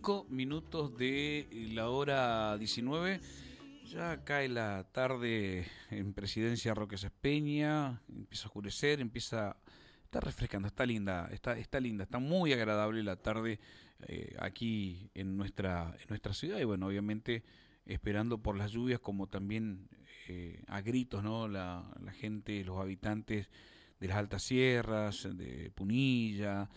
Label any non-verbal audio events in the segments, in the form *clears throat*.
5 minutos de la hora 19. Ya cae la tarde en Presidencia Roque Peña, empieza a oscurecer, empieza está refrescando, está linda, está, está linda, está muy agradable la tarde eh, aquí en nuestra, en nuestra ciudad y bueno, obviamente esperando por las lluvias como también eh, a gritos, ¿no? La, la gente, los habitantes de las altas sierras, de Punilla,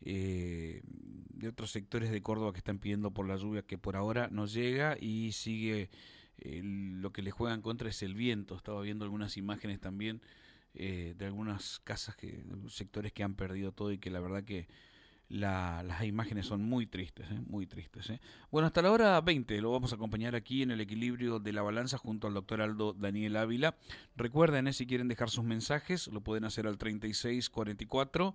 eh, de otros sectores de Córdoba que están pidiendo por la lluvia que por ahora no llega y sigue eh, lo que le juegan contra es el viento. Estaba viendo algunas imágenes también eh, de algunas casas, que, sectores que han perdido todo y que la verdad que las imágenes son muy tristes, muy tristes. Bueno, hasta la hora 20 lo vamos a acompañar aquí en el equilibrio de la balanza junto al doctor Aldo Daniel Ávila. Recuerden, si quieren dejar sus mensajes, lo pueden hacer al 3644.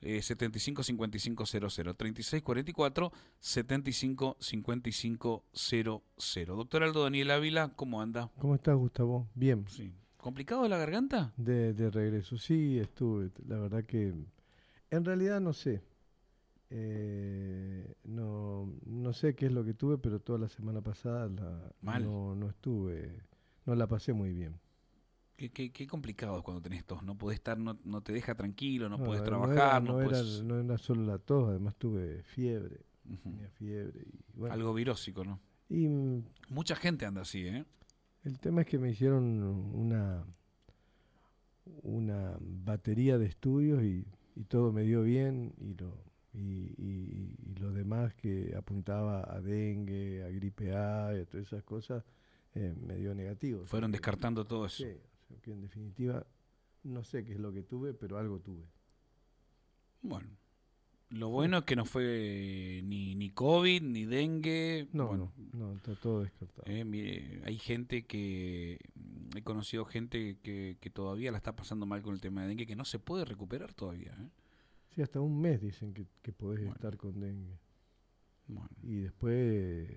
Eh, 755500 3644 755500 Doctor Aldo Daniel Ávila, ¿cómo anda? ¿Cómo estás, Gustavo? Bien. Sí. ¿Complicado la garganta? De, de regreso, sí, estuve. La verdad que. En realidad no sé. Eh, no, no sé qué es lo que tuve, pero toda la semana pasada la, No, no estuve. No la pasé muy bien. Qué, qué, complicado es cuando tenés tos, no podés estar, no, no te deja tranquilo, no, puedes trabajar. No, era, no, era, solo la tos, además tuve fiebre, tenía fiebre. Y, Algo virósico, ¿no? Y, Mucha gente anda así, ¿eh? El tema es que me hicieron una, una batería de estudios y, y todo me dio bien y lo, y, y, lo demás que apuntaba a dengue, a gripe A y a todas esas cosas eh, me dio negativo. Fueron descartando todo eso. Sí, que en definitiva no sé qué es lo que tuve, pero algo tuve. Bueno, lo bueno es que no fue ni, ni COVID, ni dengue. No, no, no, está todo descartado. Eh, hay gente que, he conocido gente que, que, todavía la está pasando mal con el tema de dengue, que no se puede recuperar todavía. ¿eh? Sí, hasta un mes dicen que, que podés estar con dengue. Bueno. Y después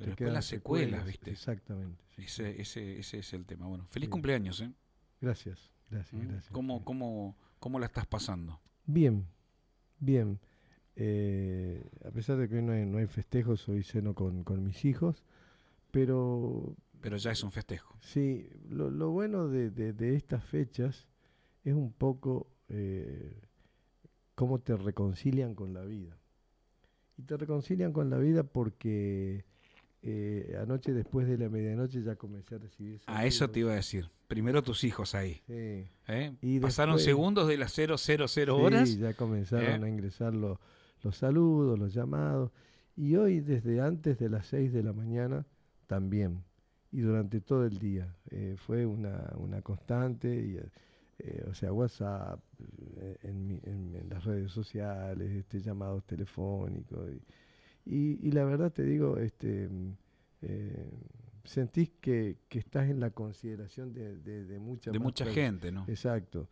pero después las secuelas, ¿viste? Exactamente. Ese, ese, ese es el tema. Bueno, feliz cumpleaños, ¿eh? Gracias, gracias, ¿Mm? gracias. ¿Cómo, cómo, ¿Cómo la estás pasando? Bien, bien. Eh, a pesar de que hoy no hay, no hay festejos, hoy ceno con, con mis hijos, pero... Pero ya es un festejo. Sí, lo, lo bueno de, de, de, estas fechas es un poco eh, cómo te reconcilian con la vida. Y te reconcilian con la vida porque eh, anoche después de la medianoche ya comencé a recibir. A eso te iba a decir. Primero tus hijos ahí. Sí. ¿Eh? Y Pasaron segundos de las 000 horas. Sí, ya comenzaron ¿Eh? a ingresar los, los saludos, los llamados. Y hoy, desde antes de las 6 de la mañana, también. Y durante todo el día. Eh, fue una, una constante. Y, eh, o sea, WhatsApp, en, en, en, las redes sociales, este, llamados telefónicos. Y, y, y la verdad te digo, este, eh, sentís que, que, estás en la consideración de, de, de mucha, de mucha gente, ¿no? Exacto.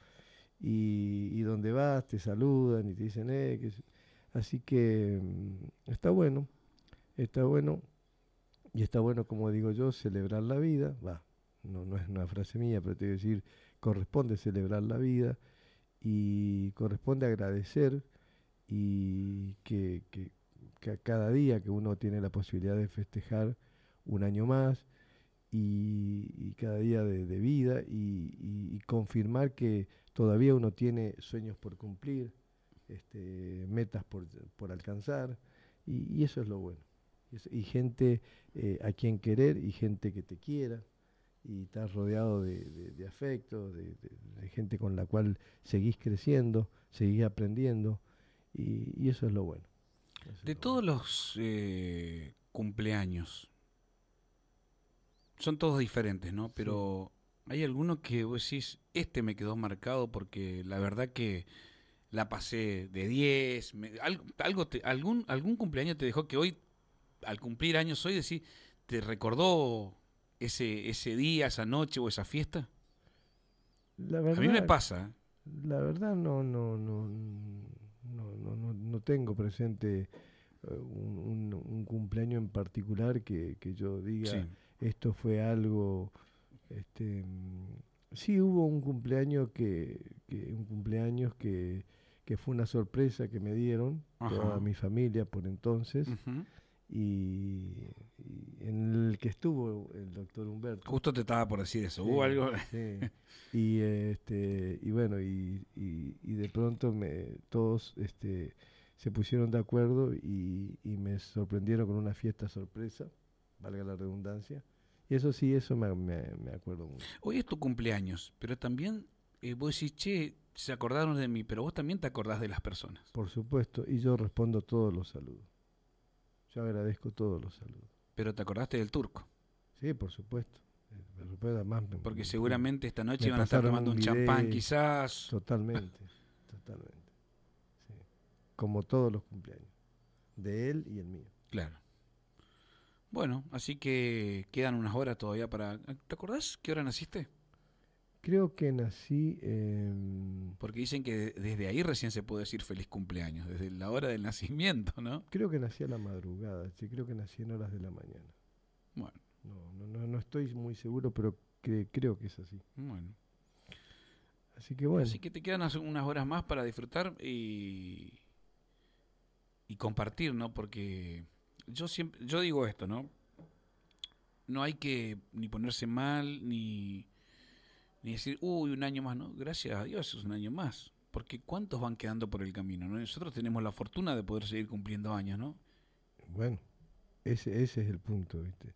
Y, y, donde vas te saludan y te dicen, eh, que... así que mm, está bueno, está bueno. Y está bueno, como digo yo, celebrar la vida. Va, no, no es una frase mía, pero te voy a decir, corresponde celebrar la vida y corresponde agradecer y que, que, que cada día que uno tiene la posibilidad de festejar un año más y, cada día de, vida y, confirmar que todavía uno tiene sueños por cumplir, este, metas por, por alcanzar y, eso es lo bueno. Y gente eh, a quien querer y gente que te quiera y estás rodeado de, de, de, de, gente con la cual seguís creciendo, seguís aprendiendo y eso es lo bueno. De todos los eh, cumpleaños, son todos diferentes, ¿no? Pero sí. hay alguno que vos decís, este me quedó marcado porque la verdad que la pasé de 10, me, algo, algo te, algún, algún cumpleaños te dejó que hoy, al cumplir años hoy, decís, ¿te recordó ese, ese día, esa noche o esa fiesta? La verdad, A mí me pasa. La verdad no, no, no no, no, tengo presente uh, un, un, un, cumpleaños en particular que, que yo diga sí. esto fue algo este sí hubo un cumpleaños que, que un cumpleaños que, que fue una sorpresa que me dieron toda Ajá. mi familia por entonces. Y, y en el que estuvo el doctor Humberto. Justo te estaba por decir eso. Sí, ¿Hubo algo? sí. Y este y bueno y, y- y de pronto me todos este se pusieron de acuerdo y, y me sorprendieron con una fiesta sorpresa, valga la redundancia. Y eso sí, eso me, me- me acuerdo mucho. Hoy es tu cumpleaños, pero también eh, vos decís, che, se acordaron de mí, pero vos también te acordás de las personas. Por supuesto, y yo respondo todos los saludos. Yo agradezco todos los saludos. Pero te acordaste del turco. Sí, por supuesto. Por supuesto, además me- Porque me- seguramente esta noche van a estar tomando un un champán, quizás. Totalmente, *laughs* totalmente. sí. Como todos los cumpleaños. De él y el mío. Claro. Bueno, así que quedan unas horas todavía para... ¿Te acordás qué hora naciste? Creo que nací. Porque dicen que desde ahí recién se puede decir feliz cumpleaños, desde la hora del *laughs* nacimiento, ¿no? Creo que nací a la madrugada, sí, creo que nací en horas de la mañana. Bueno, No, no, no, no estoy muy seguro, pero cre- creo que es así. bueno. Así que bueno, Así que te quedan unas- unas horas más para disfrutar y, y compartir, ¿no? Porque yo siempre, yo digo esto, ¿no? No hay que ni ponerse mal, ni, ni decir, uy, un año más, ¿no? Gracias a Dios es un año más. Porque ¿cuántos van quedando por el camino? ¿no? Nosotros tenemos la fortuna de poder seguir cumpliendo años, ¿no? bueno, ese, ese es el punto, ¿viste?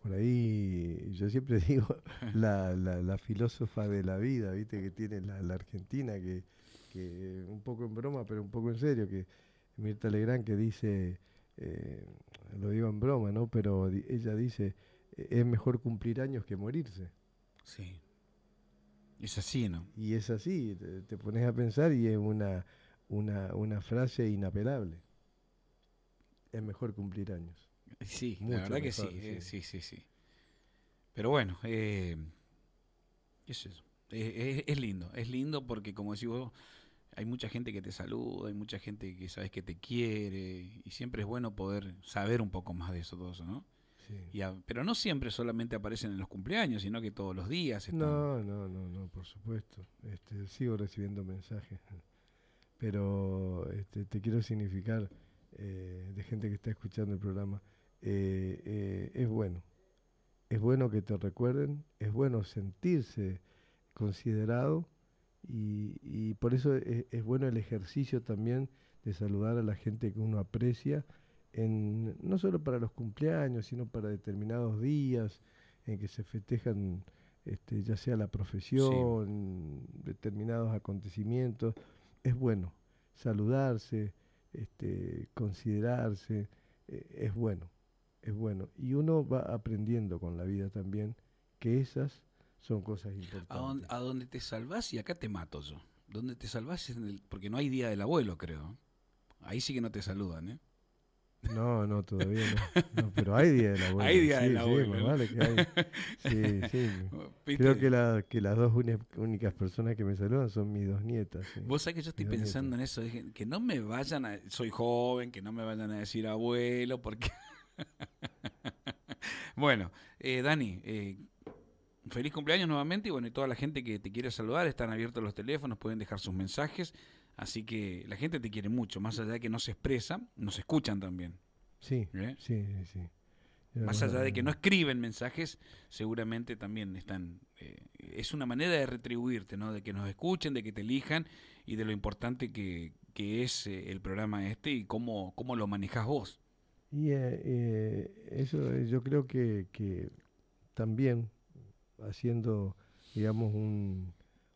Por ahí yo siempre *laughs* digo la, la, la filósofa de la vida, ¿viste? Que tiene la, la Argentina, que, que un poco en broma, pero un poco en serio, que Mirta Legrand que dice, eh, lo digo en broma, ¿no? Pero di- ella dice, "Eh, es mejor cumplir años que morirse. Sí. Es así, ¿no? Y es así, te, te pones a pensar y es una, una, una frase inapelable. Es mejor cumplir años. Sí, Mucho la verdad que sí, eh, sí. sí, sí, sí. Pero bueno, eh, ¿qué es eso? Es, es lindo, es lindo porque como decís vos, hay mucha gente que te saluda, hay mucha gente que sabes que te quiere y siempre es bueno poder saber un poco más de eso, todo eso, ¿no? Sí. Y a- pero no siempre solamente aparecen en los cumpleaños, sino que todos los días. están. No, no, no, no, por supuesto. Este, sigo recibiendo mensajes. *laughs* Pero este, te quiero significar eh, de gente que está escuchando el programa. eh, eh, es bueno. Es bueno que te recuerden, es bueno sentirse considerado y, y por eso es, es bueno el ejercicio también de saludar a la gente que uno aprecia, en, no solo para los cumpleaños, sino para determinados días en que se festejan este, ya sea la profesión, determinados acontecimientos. Es bueno saludarse, este, considerarse, eh, es bueno, es bueno. Y uno va aprendiendo con la vida también que esas son cosas importantes. A donde, a donde te salvás y acá te mato yo. Donde te salvás es en el, porque no hay día del abuelo, creo. Ahí sí que no te saludan, ¿eh? No, no, todavía no. No, pero hay día del abuelo. Hay día sí, del abuelo, vale que hay. *laughs* Sí, sí. Creo que, la, que las dos únicas personas que me saludan son mis dos nietas. sí. Vos sabés que yo estoy Mis pensando en eso, dije, que no me vayan a, soy joven, que no me vayan a decir abuelo, porque... *laughs* bueno, eh, Dani, eh, feliz cumpleaños nuevamente y bueno, y toda la gente que te quiere saludar, están abiertos los teléfonos, pueden dejar sus mensajes, así que la gente te quiere mucho, más allá de que no se expresa, nos escuchan también. Sí, ¿eh? sí, sí, sí. Más allá de que no escriben mensajes, seguramente también están. eh, es una manera de retribuirte, ¿no? De que nos escuchen, de que te elijan y de lo importante que, que es eh, el programa este y cómo, cómo lo manejas vos. Y eh, eso yo creo que, que también haciendo, digamos, un,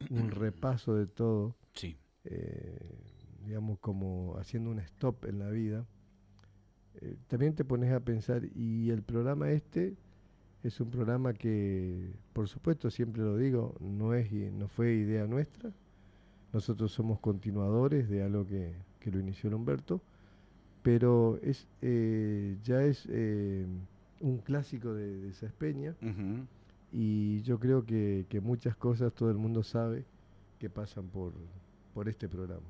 un *clears throat* repaso de todo, Sí. Eh, digamos, como haciendo un stop en la vida, eh, también te pones a pensar, y el programa este es un programa que, por supuesto, siempre lo digo, no, es, no fue idea nuestra, nosotros somos continuadores de algo que, que lo inició el Humberto, pero es, eh, ya es eh, un clásico de, de Saspeña, Ujú. y yo creo que, que muchas cosas todo el mundo sabe que pasan por, por este programa.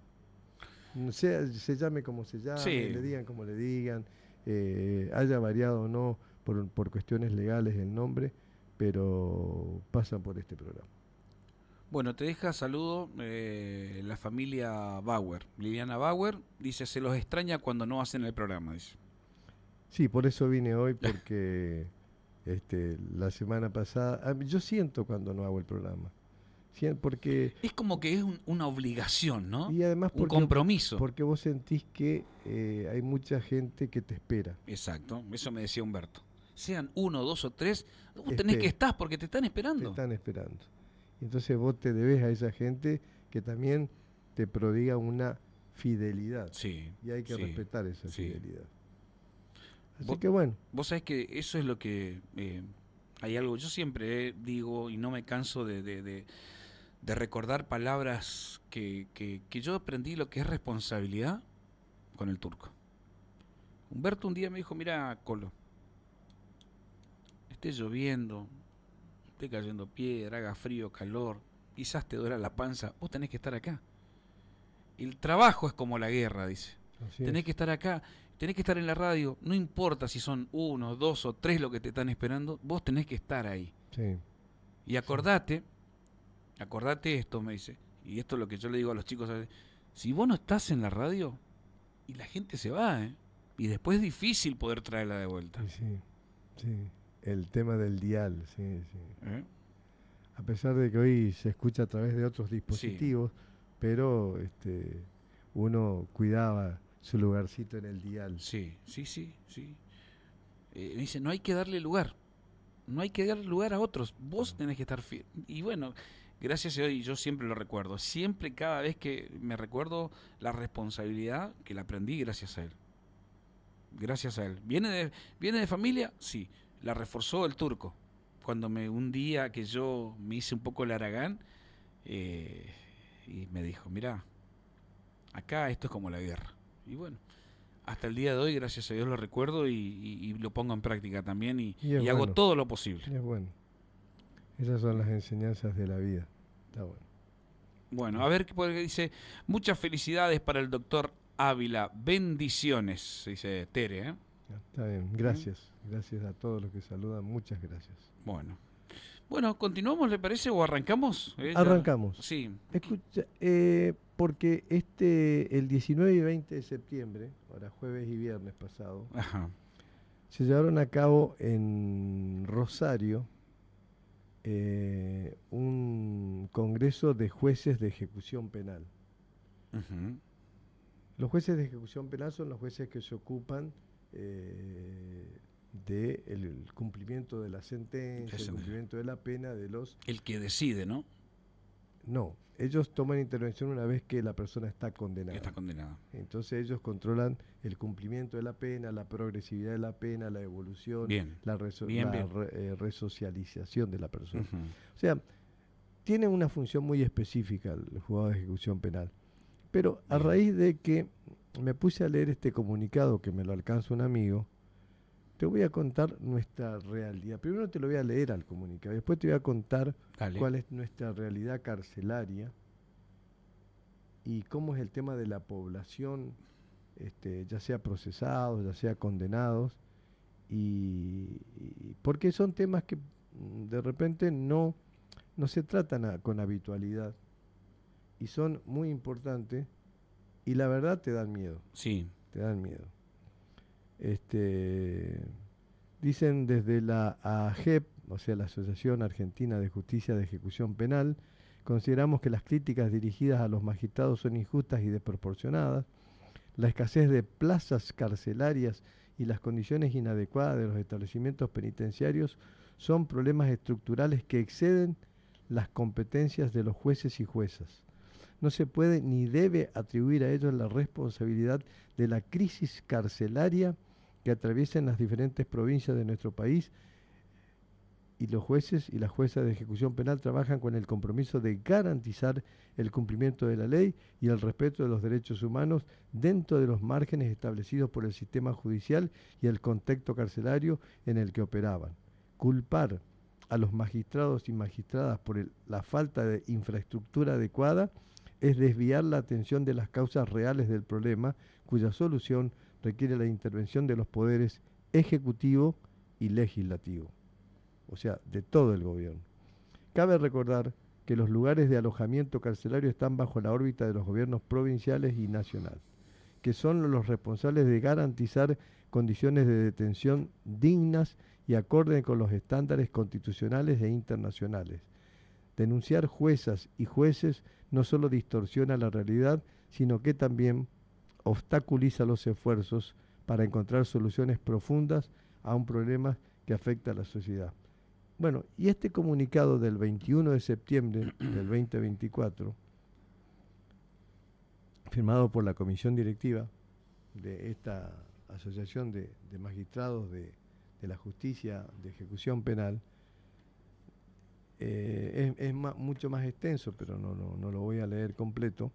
Sea, se llame como se llame, Sí. le digan como le digan, eh, haya variado o no por, por cuestiones legales el nombre, pero pasan por este programa. Bueno, te deja saludo eh, la familia Bauer. Liliana Bauer dice, se los extraña cuando no hacen el programa, dice. Sí, por eso vine hoy, *laughs* porque este, la semana pasada, yo siento cuando no hago el programa. Porque, Es como que es un- una obligación, ¿no? y además Un compromiso. porque vos sentís que eh, hay mucha gente que te espera. Exacto, eso me decía Humberto. Sean uno, dos o tres, vos tenés que estar porque te están te esperando. están esperando. Y Entonces vos te debes a esa gente que también te prodiga una fidelidad. Sí. Y hay que sí. respetar esa sí. fidelidad. Así Vos- que bueno, Vos sabés que eso es lo que... eh, hay algo, yo siempre digo y no me canso de, de- de- de recordar palabras que, que- que yo aprendí lo que es responsabilidad con el turco. Humberto un día me dijo, mira, Colo, esté lloviendo, esté cayendo piedra, haga frío, calor, quizás te duela la panza, vos tenés que estar acá. El trabajo es como la guerra, dice. así Tenés es. que estar acá, tenés que estar en la radio, no importa si son uno, dos o tres lo que te están esperando, vos tenés que estar ahí. Sí, Y acordate, acordate esto, me dice, y esto es lo que yo le digo a los chicos, si vos no estás en la radio, y la gente se va, ¿eh? Y después es difícil poder traerla de vuelta. sí, sí. El tema del dial, sí, sí. ¿eh? A pesar de que hoy se escucha a través de otros dispositivos, pero este, uno cuidaba su lugarcito en el dial. Sí, sí, sí, sí. Eh, me dice, no hay que darle lugar. No hay que darle lugar a otros. Vos tenés que estar fiel. Y bueno, gracias a hoy yo siempre lo recuerdo. Siempre, cada vez que me recuerdo la responsabilidad que la aprendí gracias a él. Gracias a él. ¿Viene de, ¿viene de familia? Sí. La reforzó el turco. Cuando me un día que yo me hice un poco el aragán eh, y me dijo, mira, acá esto es como la guerra. Y bueno, hasta el día de hoy, gracias a Dios, lo recuerdo y, y- y lo pongo en práctica también y, Y y hago bueno. todo lo posible. Es bueno. Esas son las enseñanzas de la vida. Está bueno. Bueno, a ver qué dice. Muchas felicidades para el doctor Ávila. Bendiciones, dice Tere. ¿eh? Está bien. Gracias. Gracias a todos los que saludan. Muchas gracias. Bueno. Bueno, ¿continuamos, le parece? ¿O arrancamos? Eh, ya- Arrancamos. Sí. Escucha, eh, porque este, el 19 y 20 de septiembre, ahora jueves y viernes pasado, Ajá. se llevaron a cabo en Rosario eh, un congreso de jueces de ejecución penal. Los jueces de ejecución penal son los jueces que se ocupan eh, del cumplimiento de la sentencia, el cumplimiento de la pena de los... El que decide, ¿no? No, ellos toman intervención una vez que la persona está condenada. Está condenado. Entonces ellos controlan el cumplimiento de la pena, la progresividad de la pena, la evolución, Bien. la, reso- Bien, la bien. re- eh, resocialización de la persona. O sea, tiene una función muy específica el juzgado de ejecución penal. Pero a raíz de que me puse a leer este comunicado que me lo alcanza un amigo, te voy a contar nuestra realidad. Primero te lo voy a leer al comunicado, después te voy a contar Dale. cuál es nuestra realidad carcelaria y cómo es el tema de la población, este, ya sea procesados, ya sea condenados, y, y- porque son temas que mm, de repente no, no se tratan a- con habitualidad y son muy importantes y la verdad te dan miedo Sí. te dan miedo. Este, dicen desde la AGEP, o sea, la Asociación Argentina de Justicia de Ejecución Penal, consideramos que las críticas dirigidas a los magistrados son injustas y desproporcionadas. La escasez de plazas carcelarias y las condiciones inadecuadas de los establecimientos penitenciarios son problemas estructurales que exceden las competencias de los jueces y juezas. No se puede ni debe atribuir a ellos la responsabilidad de la crisis carcelaria que atraviesan las diferentes provincias de nuestro país y los jueces y las juezas de ejecución penal trabajan con el compromiso de garantizar el cumplimiento de la ley y el respeto de los derechos humanos dentro de los márgenes establecidos por el sistema judicial y el contexto carcelario en el que operaban. Culpar a los magistrados y magistradas por la falta de infraestructura adecuada es desviar la atención de las causas reales del problema, cuya solución requiere la intervención de los poderes ejecutivo y legislativo, o sea, de todo el gobierno. Cabe recordar que los lugares de alojamiento carcelario están bajo la órbita de los gobiernos provinciales y nacional, que son los responsables de garantizar condiciones de detención dignas y acorde con los estándares constitucionales e internacionales. Denunciar juezas y jueces no solo distorsiona la realidad, sino que también obstaculiza los esfuerzos para encontrar soluciones profundas a un problema que afecta a la sociedad. Bueno, y este comunicado del 21 de septiembre del 2024, firmado por la comisión directiva de esta Asociación de, Magistrados de, la Justicia de Ejecución Penal, eh, es, mucho más extenso, pero no, no, lo voy a leer completo,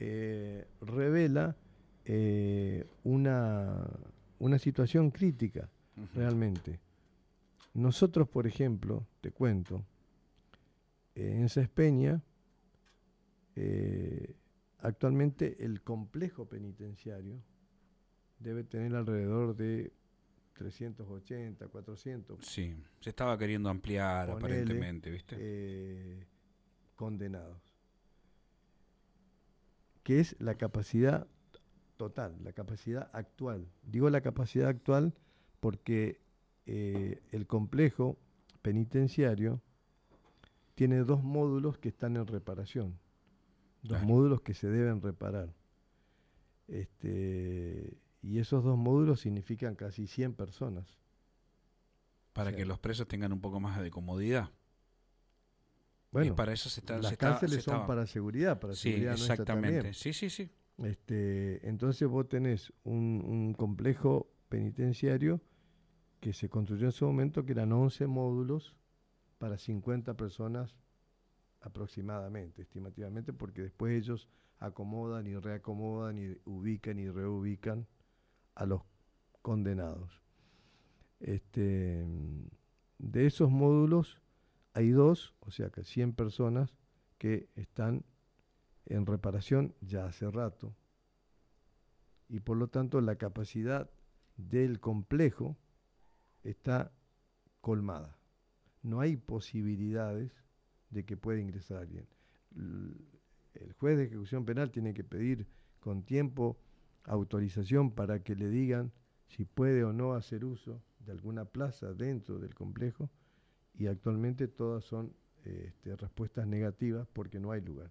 eh, revela eh, una, una situación crítica realmente nosotros, por ejemplo, te cuento, en Cespeña, eh, actualmente el complejo penitenciario debe tener alrededor de 380, 400. Sí, se estaba queriendo ampliar aparentemente, ¿viste? Eh, condenados. Que es la capacidad total, la capacidad actual. Digo la capacidad actual porque eh, el complejo penitenciario tiene dos módulos que están en reparación, dos módulos que se deben reparar. Este, y esos dos módulos significan casi 100 personas. Para que los presos tengan un poco más de comodidad. Bueno, para eso se está, las cárceles son para seguridad, para sí, seguridad exactamente. Sí, sí, sí. Este, entonces vos tenés un, un complejo penitenciario que se construyó en su momento, que eran 11 módulos para 50 personas aproximadamente, estimativamente, porque después ellos acomodan y reacomodan y ubican y reubican a los condenados. Este, de esos módulos hay dos, o sea que 100 personas que están en reparación ya hace rato y por lo tanto la capacidad del complejo está colmada. No hay posibilidades de que pueda ingresar alguien. El juez de ejecución penal tiene que pedir con tiempo autorización para que le digan si puede o no hacer uso de alguna plaza dentro del complejo y actualmente todas son este, respuestas negativas porque no hay lugar.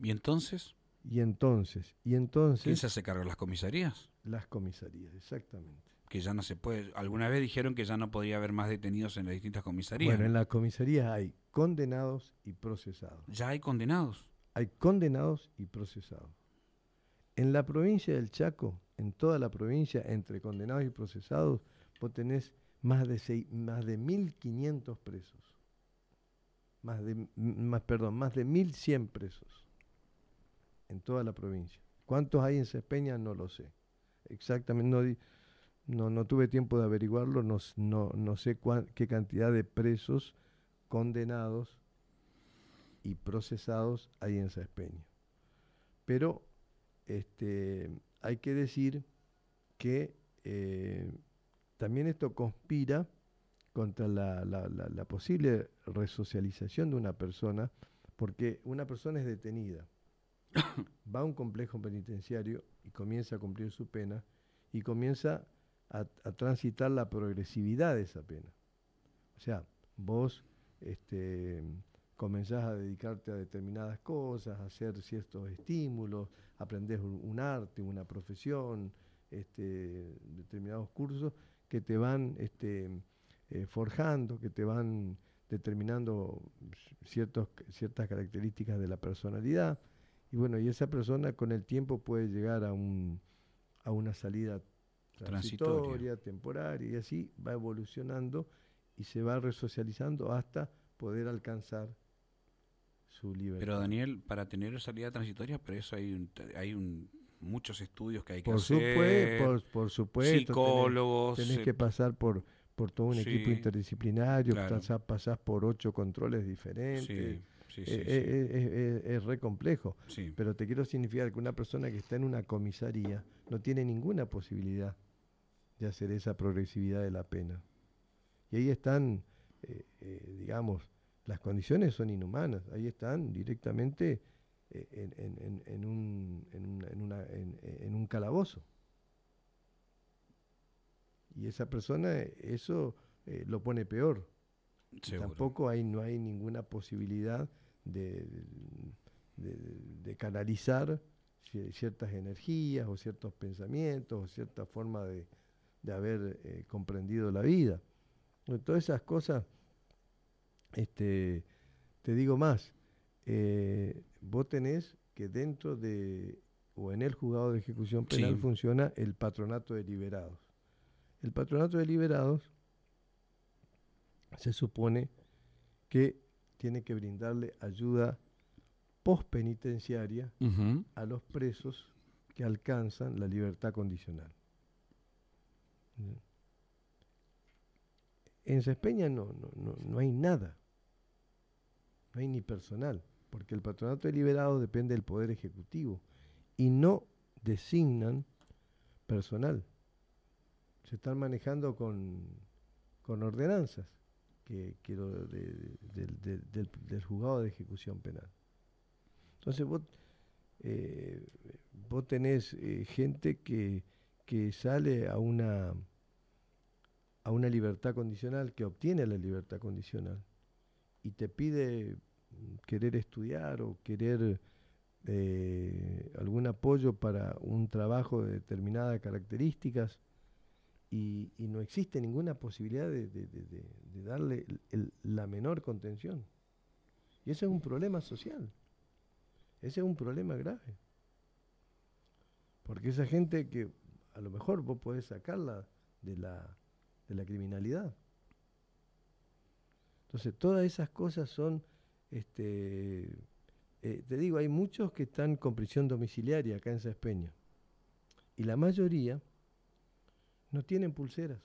¿Y entonces? Y entonces, y entonces... ¿Quién se hace cargo? ¿Las comisarías? Las comisarías, exactamente que ya no se puede. Alguna vez dijeron que ya no podía haber más detenidos en las distintas comisarías. Bueno, en las comisarías hay condenados y procesados. Ya hay condenados. Hay condenados y procesados. En la provincia del Chaco, en toda la provincia, entre condenados y procesados, vos tenés más de seis, más de 1.500 presos. Más de, más, perdón, más de 1.100 presos en toda la provincia. ¿Cuántos hay en Cespeña? No lo sé. Exactamente, no, no, no tuve tiempo de averiguarlo, no, no, sé qué cantidad de presos condenados y procesados hay en Espeña. Pero este, hay que decir que eh, también esto conspira contra la, la, posible resocialización de una persona, porque una persona es detenida, *coughs* va a un complejo penitenciario y comienza a cumplir su pena y comienza a, transitar la progresividad de esa pena. O sea, vos este, comenzás a dedicarte a determinadas cosas, a hacer ciertos estímulos, aprendés un, arte, una profesión, este, determinados cursos que te van este, eh, forjando, que te van determinando ciertos, ciertas características de la personalidad. Y bueno, y esa persona con el tiempo puede llegar a, un, a una salida transitoria, temporaria, y así va evolucionando y se va resocializando hasta poder alcanzar su libertad. Pero Daniel, para tener salida transitoria, pero eso hay un, hay un muchos estudios que hay que hacer. por, por, supuesto. Psicólogos. Tenés, que pasar por, por todo un equipo interdisciplinario, pasás, por ocho controles diferentes. Sí, eh, eh, eh, es, re complejo. Pero te quiero significar que una persona que está en una comisaría no tiene ninguna posibilidad de hacer esa progresividad de la pena. Y ahí están, digamos, las condiciones son inhumanas. Ahí están directamente eh, en, un, en, un calabozo. Y esa persona, eso eh, lo pone peor. Tampoco hay, no hay ninguna posibilidad de, de, canalizar ciertas energías o ciertos pensamientos o cierta forma de, haber eh, comprendido la vida. Todas esas cosas, este, te digo más, eh, vos tenés que dentro de, o en el juzgado de ejecución penal funciona el patronato de liberados. El patronato de liberados se supone que tiene que brindarle ayuda postpenitenciaria a los presos que alcanzan la libertad condicional. En Cespeña no, no, no, hay nada, no hay ni personal, porque el patronato de liberados depende del Poder Ejecutivo y no designan personal. Se están manejando con, con ordenanzas que, del, juzgado de ejecución penal. Entonces vos, eh, vos tenés eh, gente que, que sale a una, a una libertad condicional, que obtiene la libertad condicional, y te pide querer estudiar o querer eh, algún apoyo para un trabajo de determinadas características, y, no existe ninguna posibilidad de, darle la menor contención. Y ese es un problema social. Ese es un problema grave. Porque esa gente que a lo mejor vos podés sacarla de la, de la criminalidad. Entonces, todas esas cosas son, este, eh, te digo, hay muchos que están con prisión domiciliaria acá en Saspeña. Y la mayoría no tienen pulseras.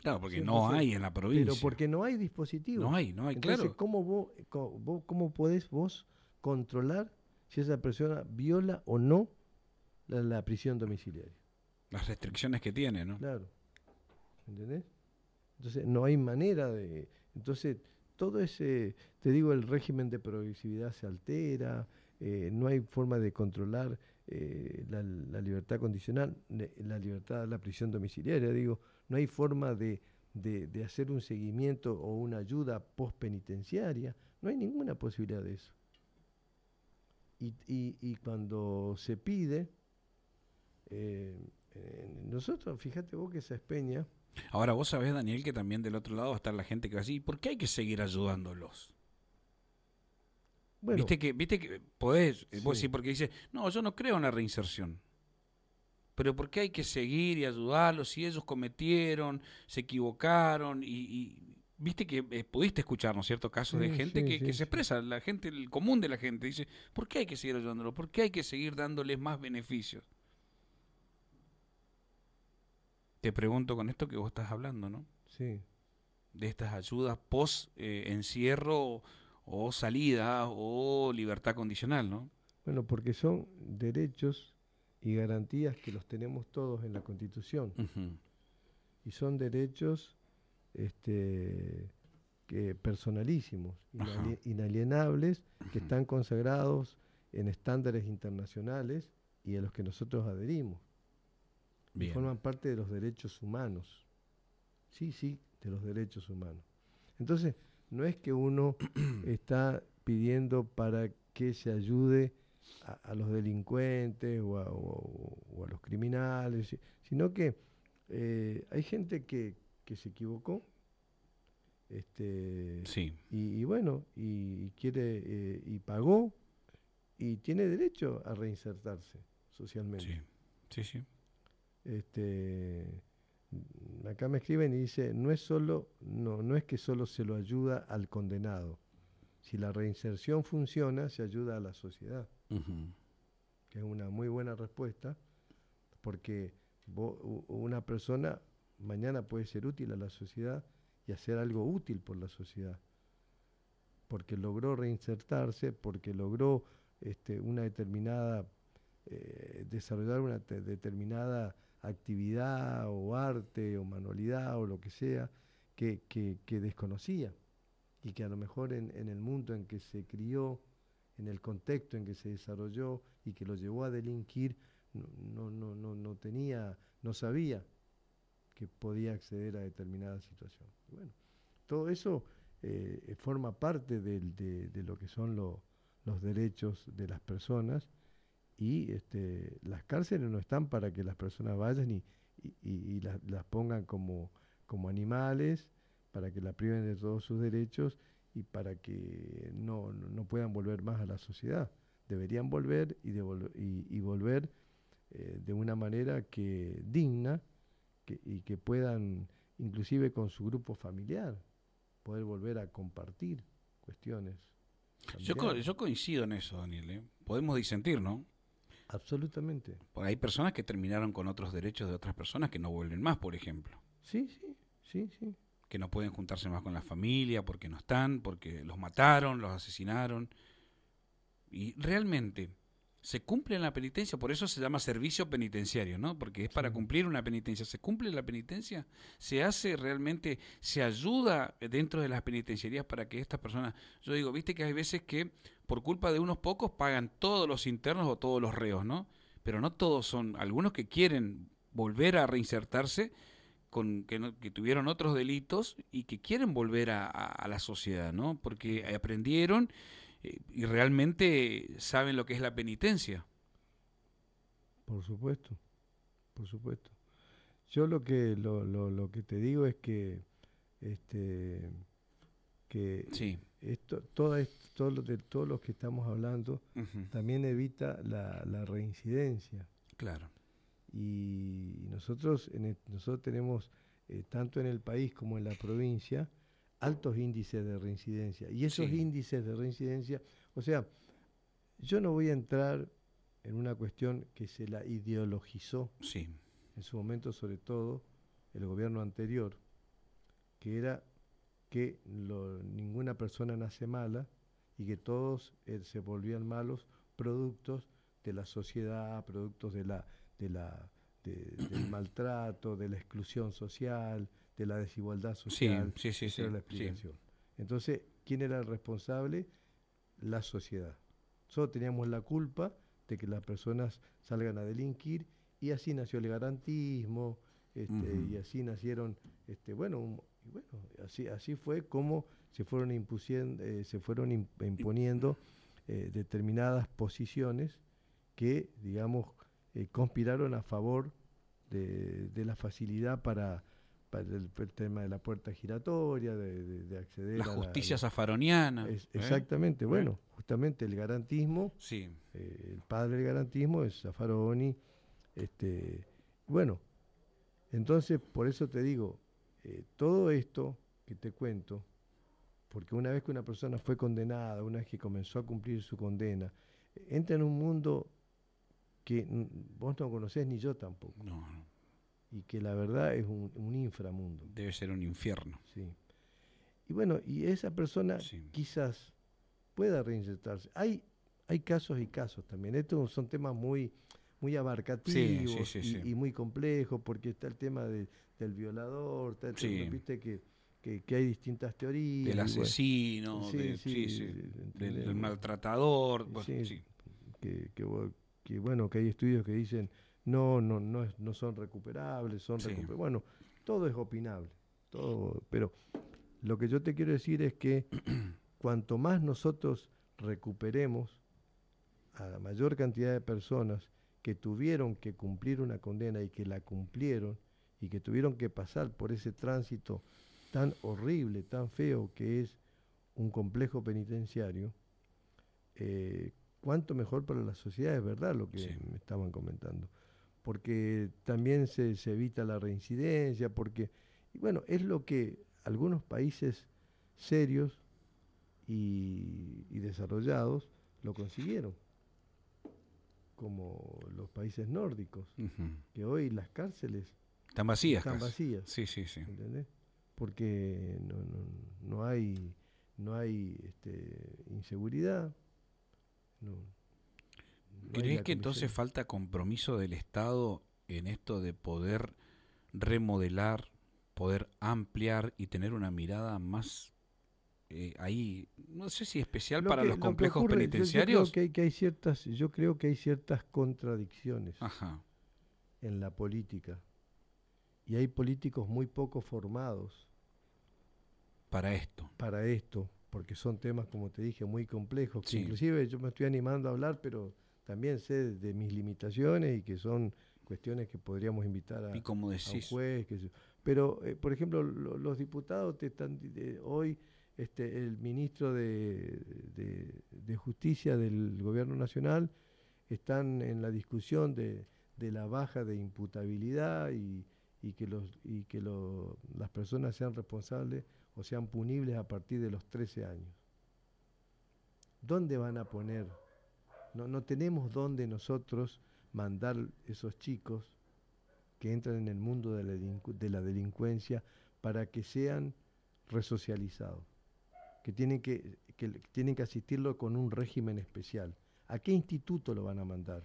Claro, porque no hay en la provincia. Pero porque no hay dispositivos. No hay, no hay, Entonces, claro. ¿cómo, vos, cómo, cómo podés vos controlar si esa persona viola o no la, prisión domiciliaria? Las restricciones que tiene, ¿no? Claro. ¿Entendés? Entonces, no hay manera de... Entonces, todo ese, te digo, el régimen de progresividad se altera, eh, no hay forma de controlar eh, la, libertad condicional, la libertad, la prisión domiciliaria, digo, no hay forma de, hacer un seguimiento o una ayuda postpenitenciaria, no hay ninguna posibilidad de eso. Y, cuando se pide, eh, nosotros, fíjate vos que esa espeña. Ahora vos sabés, Daniel, que también del otro lado va a estar la gente que va a decir, ¿por qué hay que seguir ayudándolos? viste que, viste que podés, eh, vos decir, porque dice, no, yo no creo en la reinserción. Pero ¿por qué hay que seguir y ayudarlos si ellos cometieron, se equivocaron y, viste que eh, pudiste escuchar, ¿no cierto? Casos de gente que, se expresa, la gente, el común de la gente dice, ¿por qué hay que seguir ayudándolos? ¿Por qué hay que seguir dándoles más beneficios? Te pregunto con esto que vos estás hablando, ¿no? Sí. De estas ayudas post eh, encierro o salida o libertad condicional, ¿no? Bueno, porque son derechos y garantías que los tenemos todos en la Constitución. Y son derechos este, que personalísimos, inalienables, que están consagrados en estándares internacionales y a los que nosotros adherimos. Y forman parte de los derechos humanos. Sí, sí, de los derechos humanos. Entonces, no es que uno *clears throat* está pidiendo para que se ayude a, los delincuentes o a, los criminales, sino que eh, hay gente que, se equivocó este, y, bueno, y, quiere eh, y pagó y tiene derecho a reinsertarse socialmente. Sí, sí, sí. Este, acá me escriben y dice, no es solo, no, no es que solo se lo ayuda al condenado. Si la reinserción funciona, se ayuda a la sociedad. Que es una muy buena respuesta, porque una persona mañana puede ser útil a la sociedad y hacer algo útil por la sociedad. Porque logró reinsertarse, porque logró este, una determinada, eh, desarrollar una determinada actividad o arte o manualidad o lo que sea que, que, desconocía. y que a lo mejor en, en el mundo en que se crió, en el contexto en que se desarrolló y que lo llevó a delinquir, no, no, no, no tenía, no sabía que podía acceder a determinada situación. Bueno, todo eso eh, forma parte de, lo que son los derechos de las personas y este, las cárceles no están para que las personas vayan y, y, las, pongan como, como animales, para que la priven de todos sus derechos y para que no, no puedan volver más a la sociedad. Deberían volver y, y, volver eh, de una manera que digna y que puedan, inclusive con su grupo familiar, poder volver a compartir cuestiones. Yo, yo, coincido en eso, Daniel. ¿eh? Podemos disentir, ¿no? Absolutamente. Porque hay personas que terminaron con otros derechos de otras personas que no vuelven más, por ejemplo. Sí, sí, sí, sí. Que no pueden juntarse más con la familia porque no están, porque los mataron, los asesinaron. Y realmente, se cumple la penitencia, por eso se llama servicio penitenciario, ¿no? Porque es para cumplir una penitencia. ¿Se cumple la penitencia? ¿Se hace realmente, se ayuda dentro de las penitenciarías para que estas personas, yo digo, viste que hay veces que por culpa de unos pocos pagan todos los internos o todos los reos, ¿no? Pero no todos son, algunos que quieren volver a reinsertarse, con, que, que tuvieron otros delitos y que quieren volver a, a la sociedad, ¿no? Porque aprendieron eh, y realmente saben lo que es la penitencia. Por supuesto, por supuesto. Yo lo que lo, lo, lo que te digo es que este que sí. esto todo esto, todo lo de todos los que estamos hablando también evita la, la, reincidencia. Claro. Y nosotros en nosotros tenemos eh, tanto en el país como en la provincia altos índices de reincidencia. Y esos índices de reincidencia, o sea, yo no voy a entrar en una cuestión que se la ideologizó sí. en su momento, sobre todo el gobierno anterior, que era que ninguna persona nace mala y que todos eh, se volvían malos productos de la sociedad, productos de la, de la, del *clears throat* maltrato, de la exclusión social, de la desigualdad social. Sí, sí, sí. la explicación. Entonces, ¿quién era el responsable? La sociedad. Solo teníamos la culpa de que las personas salgan a delinquir y así nació el garantismo este, y así nacieron, este, bueno, bueno, así, así fue como se fueron, impusiendo, eh, se fueron imponiendo eh, determinadas posiciones que, digamos, eh, conspiraron a favor de, de la facilidad para para el, tema de la puerta giratoria, de, acceder la a justicia la, zafaroniana. ¿eh? exactamente, bueno, justamente el garantismo, sí. Eh, el padre del garantismo es Zaffaroni. Este, bueno, entonces por eso te digo, eh, todo esto que te cuento, porque una vez que una persona fue condenada, una vez que comenzó a cumplir su condena, entra en un mundo que vos no conocés ni yo tampoco. No, no y que la verdad es un, inframundo. Debe ser un infierno. Sí. Y bueno, y esa persona quizás pueda reinsertarse. Hay, hay casos y casos también. Estos son temas muy, muy abarcativos y, muy complejos, porque está el tema del violador, está el viste que, que, hay distintas teorías. Del asesino, del, maltratador. que, que, bueno, que hay estudios que dicen no, no, no, no son recuperables, son Bueno, todo es opinable, todo, pero lo que yo te quiero decir es que *clears throat* cuanto más nosotros recuperemos a la mayor cantidad de personas que tuvieron que cumplir una condena y que la cumplieron y que tuvieron que pasar por ese tránsito tan horrible, tan feo que es un complejo penitenciario, eh, cuánto mejor para la sociedad es verdad lo que me estaban comentando porque también se, evita la reincidencia, porque, y bueno, es lo que algunos países serios y, desarrollados lo consiguieron, como los países nórdicos, que hoy las cárceles están vacías. Están vacías. Sí, sí, sí. ¿Entendés? Porque no, no, no hay, no hay este, inseguridad, no, ¿Crees que entonces falta compromiso del Estado en esto de poder remodelar, poder ampliar y tener una mirada más eh, ahí, no sé si especial Lo para que- los lo que complejos ocurre, penitenciarios. Yo, creo que hay, que hay ciertas, yo creo que hay ciertas contradicciones Ajá, en la política. Y hay políticos muy poco formados para esto. para esto, porque son temas, como te dije, muy complejos. Que Sí. Inclusive yo me estoy animando a hablar, pero también sé de, mis limitaciones y que son cuestiones que podríamos invitar a, Y como a un decís, juez. Pero, eh, por ejemplo, lo- los diputados te están de- hoy, este, el ministro de, de- de Justicia del Gobierno Nacional están en la discusión de, de la baja de imputabilidad y, y que, los, y que lo- las personas sean responsables o sean punibles a partir de los 13 años. ¿Dónde van a poner? No, no tenemos dónde nosotros mandar esos chicos que entran en el mundo de la, delincu- de la delincuencia para que sean resocializados, que tienen que, que tienen que asistirlo con un régimen especial. ¿A qué instituto lo van a mandar?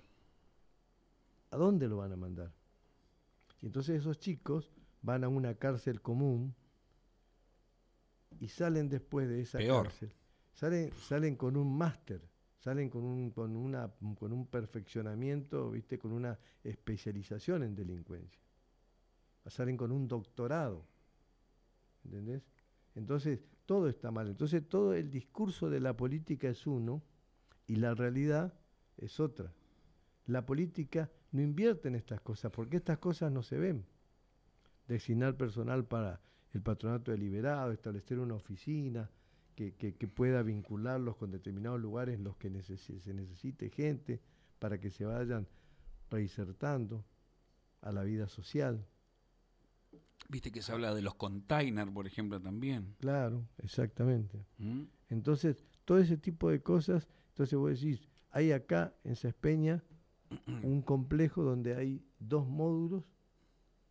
¿A dónde lo van a mandar? Y entonces esos chicos van a una cárcel común y salen después de esa Peor. cárcel. Salen, salen con un máster, salen con un, con, una, con un perfeccionamiento, ¿viste? con una especialización en delincuencia. Salen con un doctorado. ¿Entendés? Entonces, todo está mal. Entonces, todo el discurso de la política es uno y la realidad es otra. La política no invierte en estas cosas porque estas cosas no se ven. Designar personal para el patronato deliberado, establecer una oficina que, que- que pueda vincularlos con determinados lugares en los que se necesite gente para que se vayan reinsertando a la vida social. viste que se habla de los containers, por ejemplo, también. Claro, exactamente. ¿Mm? Entonces, todo ese tipo de cosas, entonces vos decís, hay acá en Cespeña *clears throat* un complejo donde hay dos módulos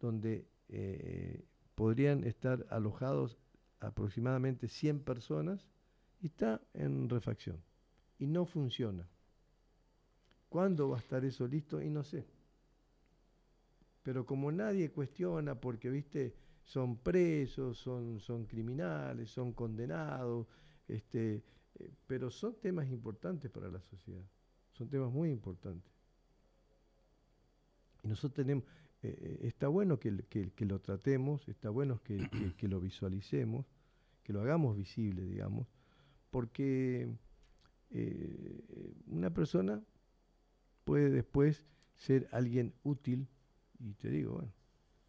donde eh, podrían estar alojados aproximadamente 100 personas y está en refacción y no funciona. ¿Cuándo va a estar eso listo? Y no sé. Pero como nadie cuestiona porque, viste, son presos, son, son criminales, son condenados, este, eh, pero son temas importantes para la sociedad, son temas muy importantes. Y nosotros tenemos, eh, eh, está bueno que, que- lo tratemos, está bueno que, que- lo visualicemos, que lo hagamos visible, digamos, porque eh, una persona puede después ser alguien útil, y te digo, bueno,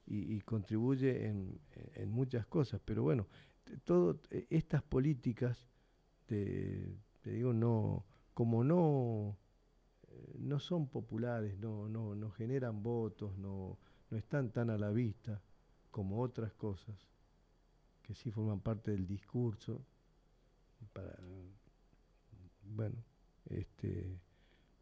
y, contribuye en, en muchas cosas, pero bueno, t- todo eh, estas políticas, te, te digo, no, como no, no son populares, no, no, no generan votos, no, no están tan a la vista como otras cosas que sí forman parte del discurso para bueno este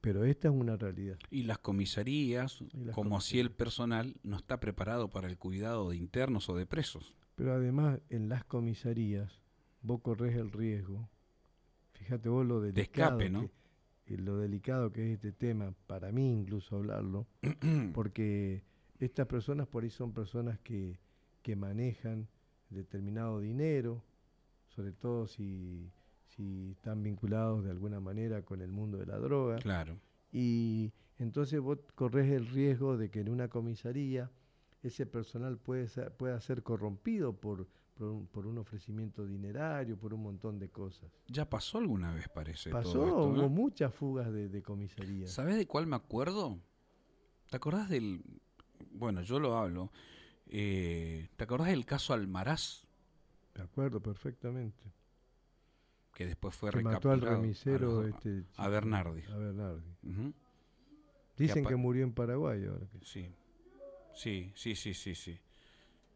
pero esta es una realidad Y las comisarías, Y las como así el comisarías. personal, no está preparado para el cuidado de internos o de presos. pero además en las comisarías vos corres el riesgo fíjate vos lo De escape, ¿no? que- lo delicado que es este tema para mí incluso hablarlo *clears throat* porque estas personas por ahí son personas que, que manejan determinado dinero, sobre todo si, si están vinculados de alguna manera con el mundo de la droga. Claro. Y entonces vos corres el riesgo de que en una comisaría ese personal puede ser, pueda ser corrompido por, por, un, por un ofrecimiento dinerario, por un montón de cosas. Ya pasó alguna vez, parece. Pasó, todo esto, hubo ¿eh? muchas fugas de, de comisaría. ¿Sabés de cuál me acuerdo? ¿Te acordás del... Bueno, yo lo hablo. Eh, ¿Te acordás del caso Almaraz? Me acuerdo perfectamente. Que después fue Que mató al recapturado. remisero A, los- este a Bernardi. A Bernardi. Dicen apa- que murió en Paraguay ahora. que- Sí. Sí, sí, sí, sí, sí.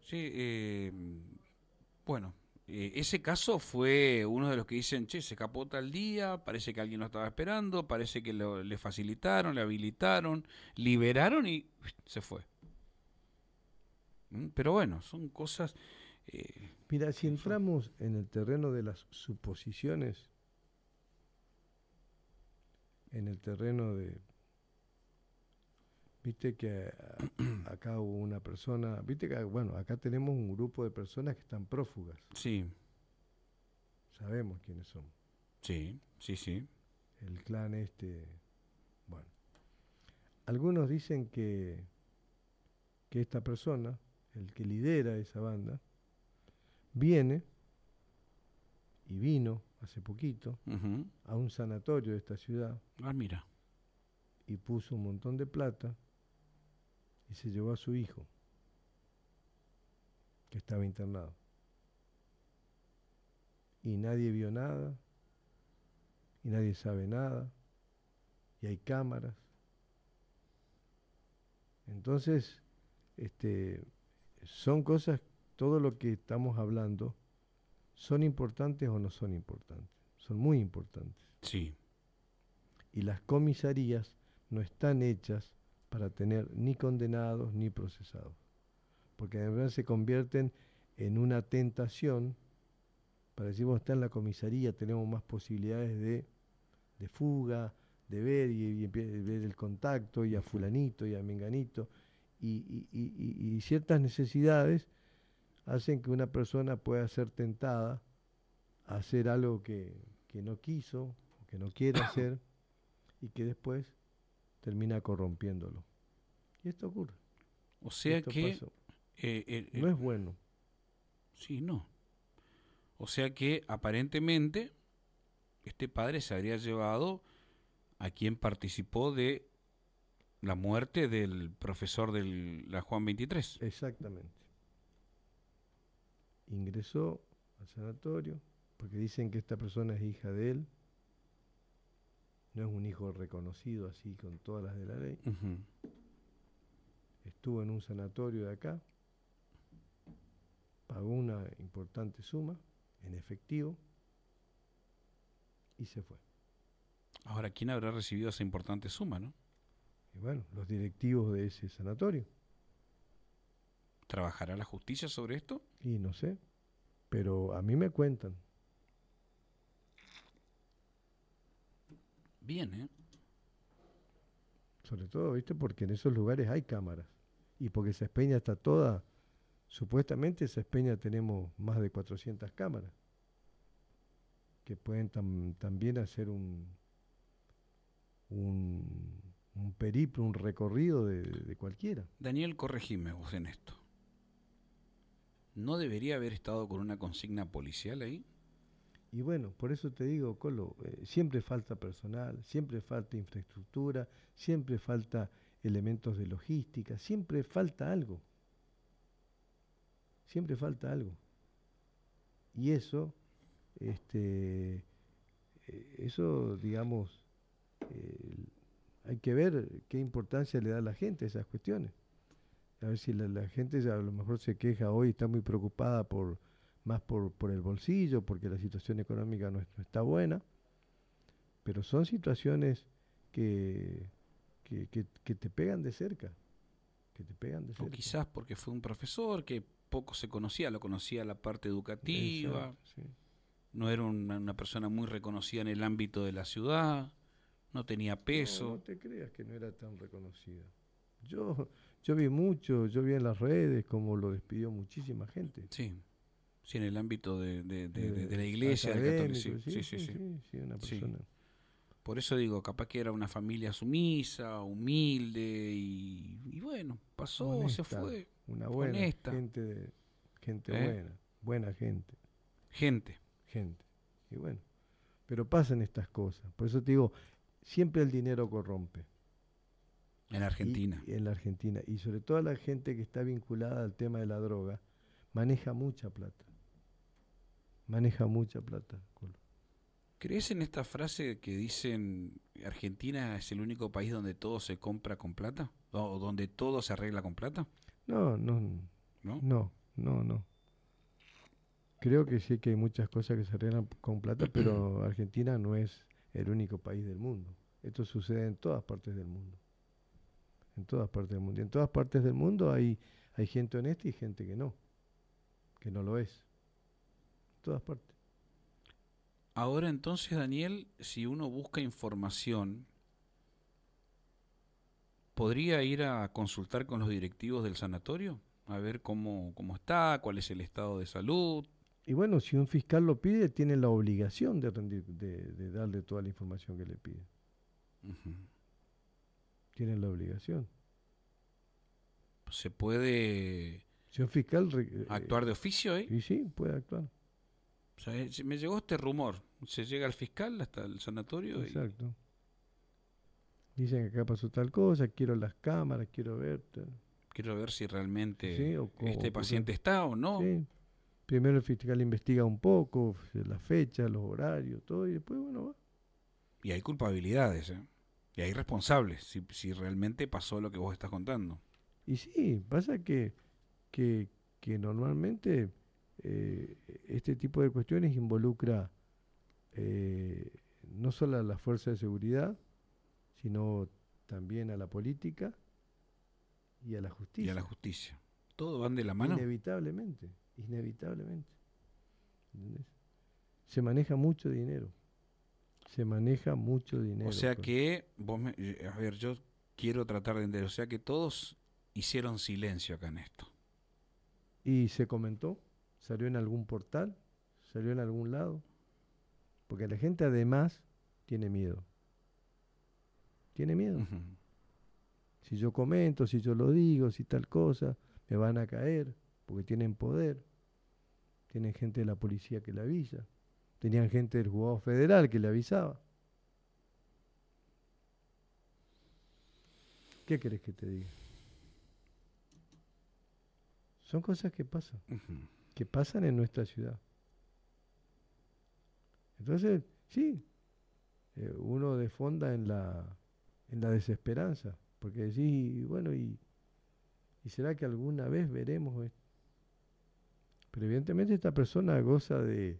Sí, eh, bueno, eh, ese caso fue uno de los que dicen, che, se escapó tal día, parece que alguien lo estaba esperando, parece que lo- le facilitaron, le habilitaron, liberaron y se fue. Mm, Pero bueno, son cosas... eh, Mira, si entramos en el terreno de las suposiciones, en el terreno de... Viste que a- acá hubo una persona, viste que, bueno, acá tenemos un grupo de personas que están prófugas. sí, Sabemos quiénes son. Sí, sí, sí. El clan este, bueno. Algunos dicen que, que esta persona, el que lidera esa banda, viene y vino hace poquito a un sanatorio de esta ciudad Ah, mira. y puso un montón de plata y se llevó a su hijo, que estaba internado. Y nadie vio nada, y nadie sabe nada, y hay cámaras. Entonces, este, son cosas, todo lo que estamos hablando, ¿son importantes o no son importantes? Son muy importantes Sí. y las comisarías no están hechas para tener ni condenados ni procesados, porque además se convierten en una tentación para decir, bueno, está en la comisaría, tenemos más posibilidades de, de fuga, de ver y, ver el contacto y a fulanito y a menganito, y, y- y- y- y ciertas necesidades hacen que una persona pueda ser tentada a hacer algo que, que no quiso, o que no quiere *coughs* hacer, y que después termina corrompiéndolo. Y esto ocurre. O sea esto que... eh, eh, eh, No es bueno. Sí, no. O sea que aparentemente este padre se habría llevado a quien participó de la muerte del profesor de la Juan 23. Exactamente. Ingresó al sanatorio porque dicen que esta persona es hija de él. No es un hijo reconocido así con todas las de la ley. Estuvo en un sanatorio de acá. Pagó una importante suma en efectivo y se fue. Ahora, ¿quién habrá recibido esa importante suma, no? Y bueno, los directivos de ese sanatorio. ¿Trabajará la justicia sobre esto? Y no sé, pero a mí me cuentan. Bien, ¿eh? Sobre todo, ¿viste? Porque en esos lugares hay cámaras. Y porque esa espeña está toda, supuestamente esa espeña tenemos más de 400 cámaras. Que pueden tam- también hacer un, un, un periplo, un recorrido de, de cualquiera. Daniel, corregime vos en esto. ¿No debería haber estado con una consigna policial ahí? Y bueno, por eso te digo, Colo, eh, siempre falta personal, siempre falta infraestructura, siempre falta elementos de logística, siempre falta algo. Siempre falta algo. Y eso, este, eh, eso, digamos, eh, hay que ver qué importancia le da la gente a esas cuestiones. A ver si la, la gente ya a lo mejor se queja hoy, está muy preocupada por más por, por el bolsillo, porque la situación económica no, es- no está buena, pero son situaciones que, que, que- que te pegan de cerca, que te pegan de O quizás porque fue un profesor que poco se conocía, lo conocía la parte educativa, Exacto, sí. no era una, una persona muy reconocida en el ámbito de la ciudad, no tenía No, peso. No, te creas que no era tan reconocida. Yo, yo vi mucho, yo vi en las redes como lo despidió muchísima gente. Sí, sí, en el ámbito de, de- de- de- Eh, la iglesia, del catolicismo. Sí, sí, sí. sí, una persona. Por eso digo, capaz que era una familia sumisa, humilde y, y bueno, pasó, se Honesta. fue. Una buena honesta. gente, de- gente ¿Eh? buena, buena gente. Gente. gente. Y bueno, pero pasan estas cosas. Por eso te digo, siempre el dinero corrompe. En Argentina. Y- en la Argentina. Y sobre todo la gente que está vinculada al tema de la droga, maneja mucha plata. Maneja mucha plata. Colo. ¿Crees en esta frase que dicen Argentina es el único país donde todo se compra con plata? ¿O donde todo se arregla con plata? No, no, ¿No? no, no, no. Creo que sí que hay muchas cosas que se arreglan con plata, pero *clears throat* Argentina no es el único país del mundo. Esto sucede en todas partes del mundo. En todas partes del mundo. Y en todas partes del mundo hay, hay gente honesta y gente que no. Que no lo es. Todas partes. Ahora entonces, Daniel, si uno busca información, ¿podría ir a consultar con los directivos del sanatorio? A ver cómo, cómo está, cuál es el estado de salud. Y bueno, si un fiscal lo pide, tiene la obligación de, de, darle toda la información que le pide. Tiene la obligación. ¿Se puede si un fiscal eh, actuar de oficio ahí? Y sí, puede actuar. O sea, me llegó este rumor. Se llega al fiscal hasta el sanatorio. Exacto. Dicen que acá pasó tal cosa, quiero las cámaras, quiero ver. Quiero ver si realmente este paciente está o no. Sí. Primero el fiscal investiga un poco, las fechas, los horarios, todo, y después, bueno, va. Y hay culpabilidades, ¿eh? Y hay responsables, si, si realmente pasó lo que vos estás contando. Y sí, pasa que, que, que normalmente eh, este tipo de cuestiones involucra eh, no solo a las fuerzas de seguridad, sino también a la política y a la justicia. Y a la justicia. Todo van de la mano. Inevitablemente, inevitablemente. Se maneja mucho dinero. Se maneja mucho dinero. O sea que, vos eh, a ver, yo quiero tratar de entender, o sea que todos hicieron silencio acá en esto. Y se comentó, salió en algún portal, salió en algún lado, porque la gente además tiene miedo tiene miedo. Si yo comento, si yo lo digo, si tal cosa, me van a caer, porque tienen poder. Tienen gente de la policía que le avisa. Tenían gente del juzgado federal que le avisaba. ¿Qué querés que te diga? Son cosas que pasan, que pasan en nuestra ciudad. Entonces, sí, eh, uno defonda en la en la desesperanza, porque decís, bueno, y, será que alguna vez veremos esto? Pero evidentemente esta persona goza de,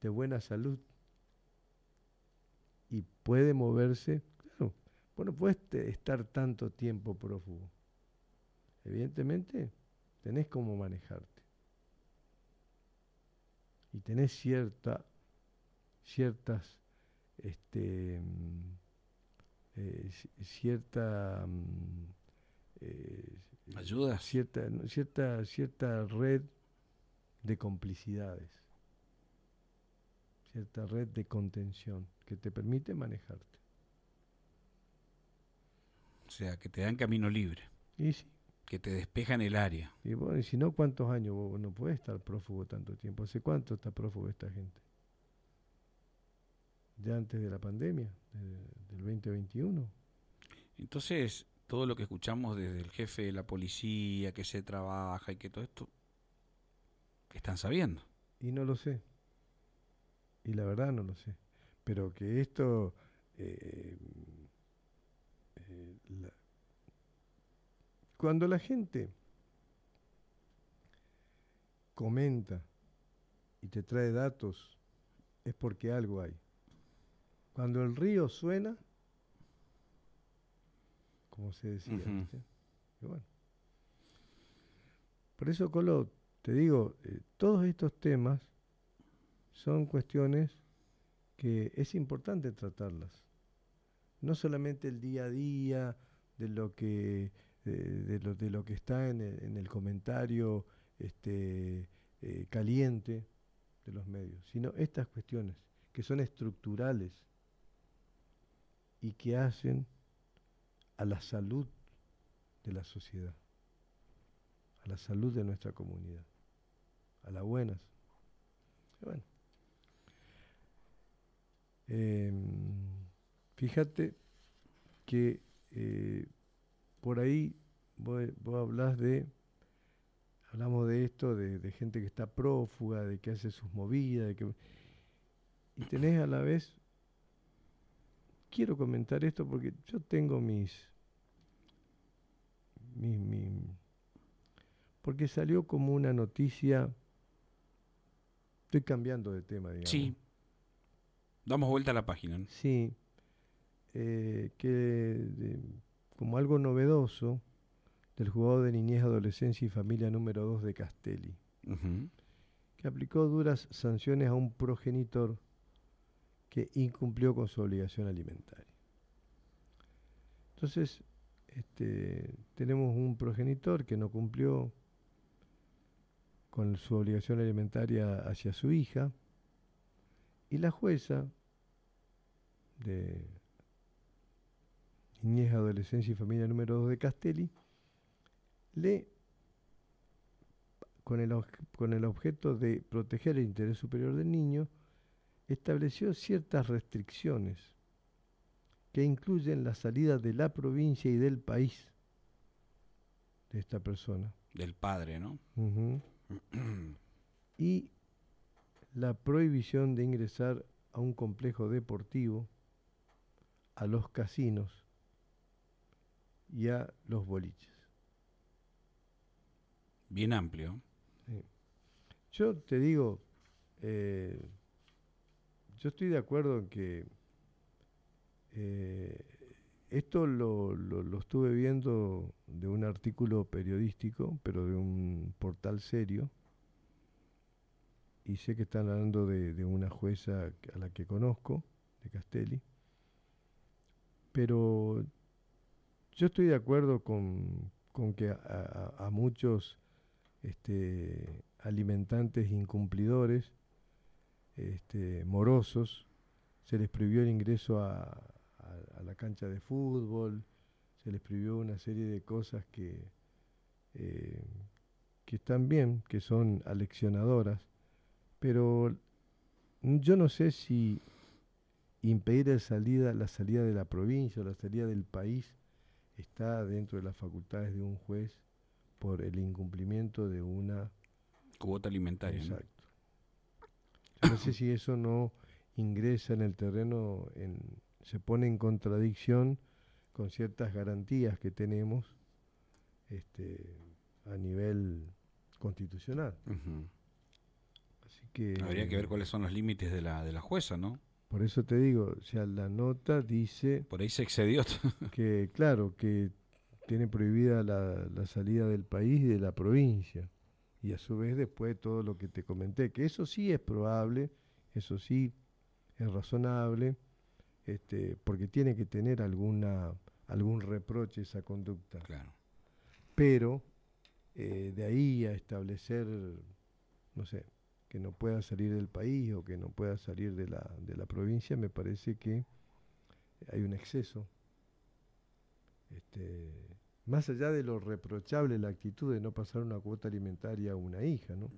de buena salud y puede moverse. Claro, bueno, puedes estar tanto tiempo prófugo. Evidentemente, tenés cómo manejarte. Y tenés cierta, ciertas este, eh, cierta mm, eh, ayuda cierta cierta cierta red de complicidades. Cierta red de contención que te permite manejarte. O sea que te dan camino libre. Y sí que te despejan el área y bueno y si no cuántos años vos no puedes estar prófugo tanto tiempo hace cuánto está prófugo esta gente ya antes de la pandemia, del 2021. Entonces, todo lo que escuchamos desde el jefe de la policía, que se trabaja y que todo esto, están sabiendo. Y no lo sé. Y la verdad no lo sé. Pero que esto... Eh, cuando la gente comenta y te trae datos, es porque algo hay. Cuando el río suena, como se decía, bueno. Por eso, Colo, te digo, eh, todos estos temas son cuestiones que es importante tratarlas. No solamente el día a día, de lo que, de, lo, de lo, que está en el, comentario este, eh, caliente de los medios, sino estas cuestiones que son estructurales y que hacen a la salud de la sociedad, a la salud de nuestra comunidad, a las buenas. Bueno, em, fíjate que eh, por ahí vos, hablas de, hablamos de esto, de, gente que está prófuga, de que hace sus movidas, de que, y tenés a la vez quiero comentar esto porque yo tengo mis, porque salió como una noticia, estoy cambiando de tema, digamos. Sí, damos vuelta a la página. Sí, eh, que como algo novedoso del jugador de niñez, adolescencia y familia número 2 de Castelli, que aplicó duras sanciones a un progenitor que incumplió con su obligación alimentaria. Entonces, este, tenemos un progenitor que no cumplió con su obligación alimentaria hacia su hija, y la jueza de Niñez, Adolescencia y Familia número 2 de Castelli, le, con el, con el objeto de proteger el interés superior del niño, estableció ciertas restricciones que incluyen la salida de la provincia y del país de esta persona. Del padre, ¿no? *clears throat* y la prohibición de ingresar a un complejo deportivo, a los casinos y a los boliches. Bien amplio. Yo te digo, eh, yo estoy de acuerdo en que eh, esto lo, lo, estuve viendo de un artículo periodístico, pero de un portal serio, y sé que están hablando de, una jueza a la que conozco, de Castelli, pero yo estoy de acuerdo con, que a, muchos este, alimentantes incumplidores, este, morosos, se les prohibió el ingreso a, a, la cancha de fútbol, se les prohibió una serie de cosas que, eh, que están bien, que son aleccionadoras, pero yo no sé si impedir la salida, la salida de la provincia o la salida del país está dentro de las facultades de un juez por el incumplimiento de una cuota alimentaria. Exacto. no sé si eso no ingresa en el terreno en, se pone en contradicción con ciertas garantías que tenemos este, a nivel constitucional. Así que habría que ver cuáles son los límites de la de la jueza, ¿no? Por eso te digo, o sea, la nota dice por ahí se excedió *laughs* que claro que tiene prohibida la, la salida del país y de la provincia y a su vez después todo lo que te comenté, que eso sí es probable, eso sí es razonable este, porque tiene que tener alguna algún reproche esa conducta. Claro. Pero eh, de ahí a establecer, no sé, que no pueda salir del país o que no pueda salir de la, de la provincia, me parece que hay un exceso. Este, más allá de lo reprochable la actitud de no pasar una cuota alimentaria a una hija, ¿no?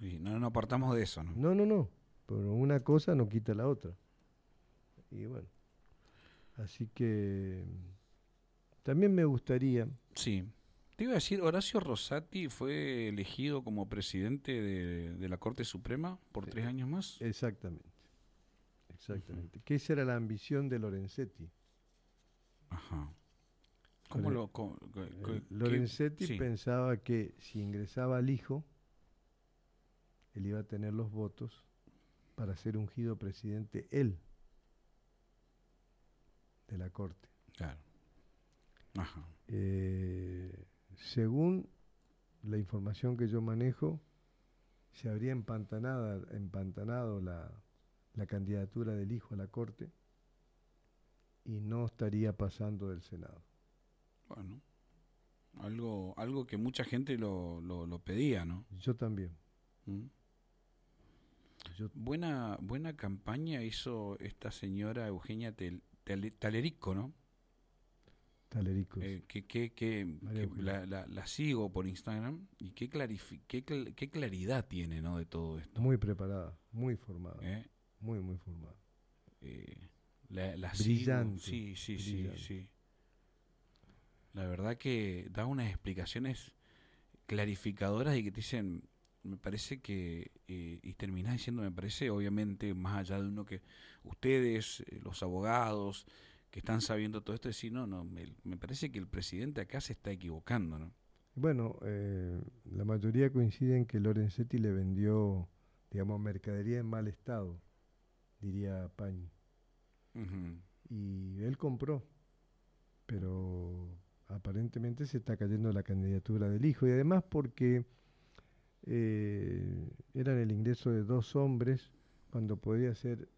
Y no nos apartamos de eso, ¿no? No, no, no. Pero una cosa no quita la otra. Y bueno. Así que también me gustaría. Sí. Te iba a decir, Horacio Rosati fue elegido como presidente de, la Corte Suprema por tres años más. Exactamente. Exactamente. Que esa era la ambición de Lorenzetti. Ajá. ¿Cómo lo, Lorenzetti pensaba que si ingresaba al hijo, él iba a tener los votos para ser ungido presidente él de la Corte. Claro. Eh, según la información que yo manejo, se habría empantanado, empantanado la, la candidatura del hijo a la Corte y no estaría pasando del Senado. Bueno, algo, algo que mucha gente lo, lo, pedía, ¿no? Yo también. ¿Mm? buena, buena campaña hizo esta señora Eugenia Tel, Talerico, ¿no? Talerico. Eh, que, que, que, la, la, sigo por Instagram y qué, qué, qué, claridad tiene ¿no? de todo esto. Muy preparada, muy formada. ¿Eh? Muy, muy formada. Eh, la, Brillante. sí, sí, sí, sí. La verdad que da unas explicaciones clarificadoras y que te dicen, me parece que, eh, y terminás diciendo, me parece, obviamente, más allá de uno que ustedes, los abogados, que están sabiendo todo esto, decir, no, no, me, parece que el presidente acá se está equivocando, ¿no? Bueno, eh, la mayoría coinciden que Lorenzetti le vendió, digamos, mercadería en mal estado, diría Pañi. Y él compró, pero aparentemente se está cayendo la candidatura del hijo, y además porque eh, eran el ingreso de dos hombres cuando podía ser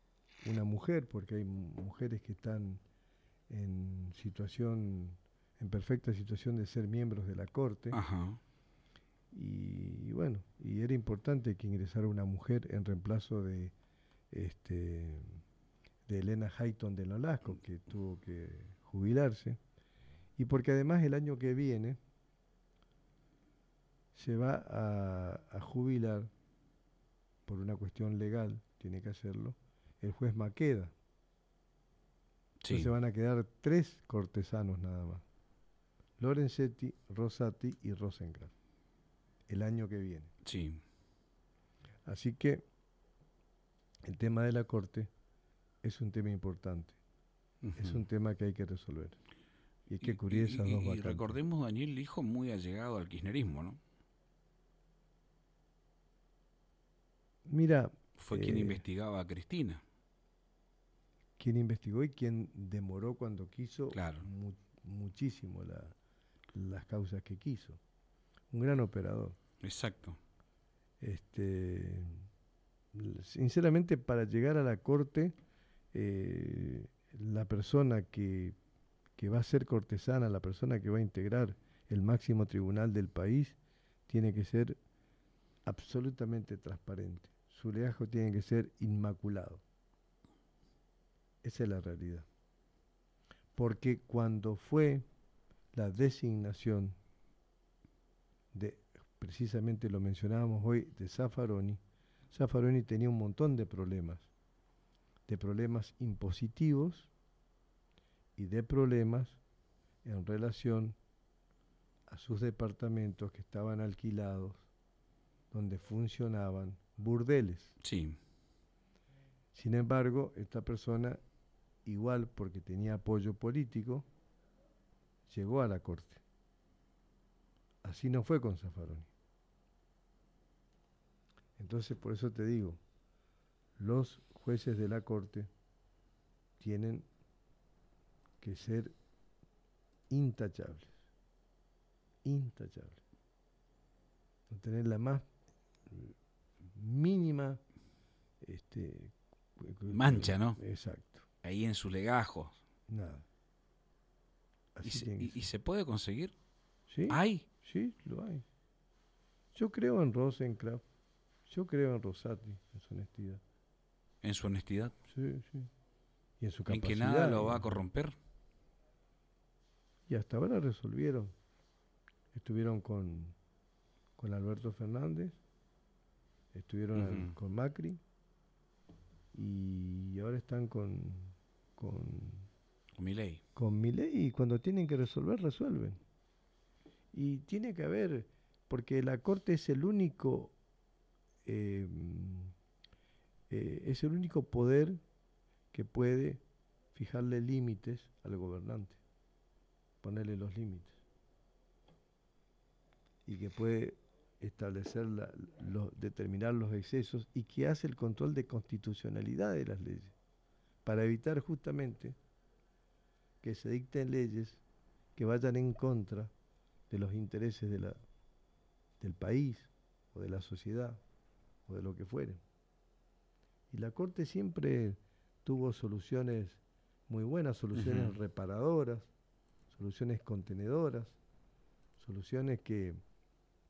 una mujer, porque hay mujeres que están en situación, en perfecta situación de ser miembros de la corte. Ajá. Y, bueno, y era importante que ingresara una mujer en reemplazo de este de Elena Hayton de Nolasco, que tuvo que jubilarse, y porque además el año que viene se va a, jubilar, por una cuestión legal, tiene que hacerlo, el juez Maqueda. Sí. Entonces van a quedar tres cortesanos nada más. Lorenzetti, Rosati y Rosencrantz. El año que viene. Sí. Así que el tema de la corte es un tema importante. Es un tema que hay que resolver. Y hay que cubrir esas dos vacantes. Y recordemos, Daniel, hijo muy allegado al kirchnerismo, ¿no? Mira. Fue quien eh, investigaba a Cristina. Quien investigó y quien demoró cuando quiso muchísimo las causas que quiso. Un gran operador. Exacto. Este, sinceramente, para llegar a la corte, eh, la persona que, que va a ser cortesana, la persona que va a integrar el máximo tribunal del país, tiene que ser absolutamente transparente. Su leajo tiene que ser inmaculado. Esa es la realidad. Porque cuando fue la designación de, precisamente lo mencionábamos hoy, de Zaffaroni, Zaffaroni tenía un montón de problemas, de problemas impositivos y de problemas en relación a sus departamentos que estaban alquilados donde funcionaban burdeles. Sí. Sin embargo, esta persona, igual porque tenía apoyo político, llegó a la corte. Así no fue con Zaffaroni. Entonces, por eso te digo, los jueces de la corte tienen que ser intachables. Intachables. No tener la más mínima este, mancha, ¿no? Exacto. Ahí en su legajo. Nada. ¿Y se, puede conseguir? Sí. ¿Hay? Sí, lo hay. Yo creo en Rosencraft. Yo creo en Rosati, en su honestidad. ¿En su honestidad? Sí, sí. Y en su capacidad. ¿En que nada lo va a corromper? Y hasta ahora resolvieron. Estuvieron con, con Alberto Fernández Estuvieron con Macri y ahora están con con, con Milei. Con Milei y cuando tienen que resolver resuelven. Y tiene que haber porque la corte es el único em, eh, es el único poder que puede fijarle límites al gobernante, ponerle los límites y que puede establecer, determinar los excesos y que hace el control de constitucionalidad de las leyes, para evitar justamente que se dicten leyes que vayan en contra de los intereses de la, del país o de la sociedad o de lo que fuere. Y la Corte siempre tuvo soluciones muy buenas, soluciones reparadoras, soluciones contenedoras, soluciones que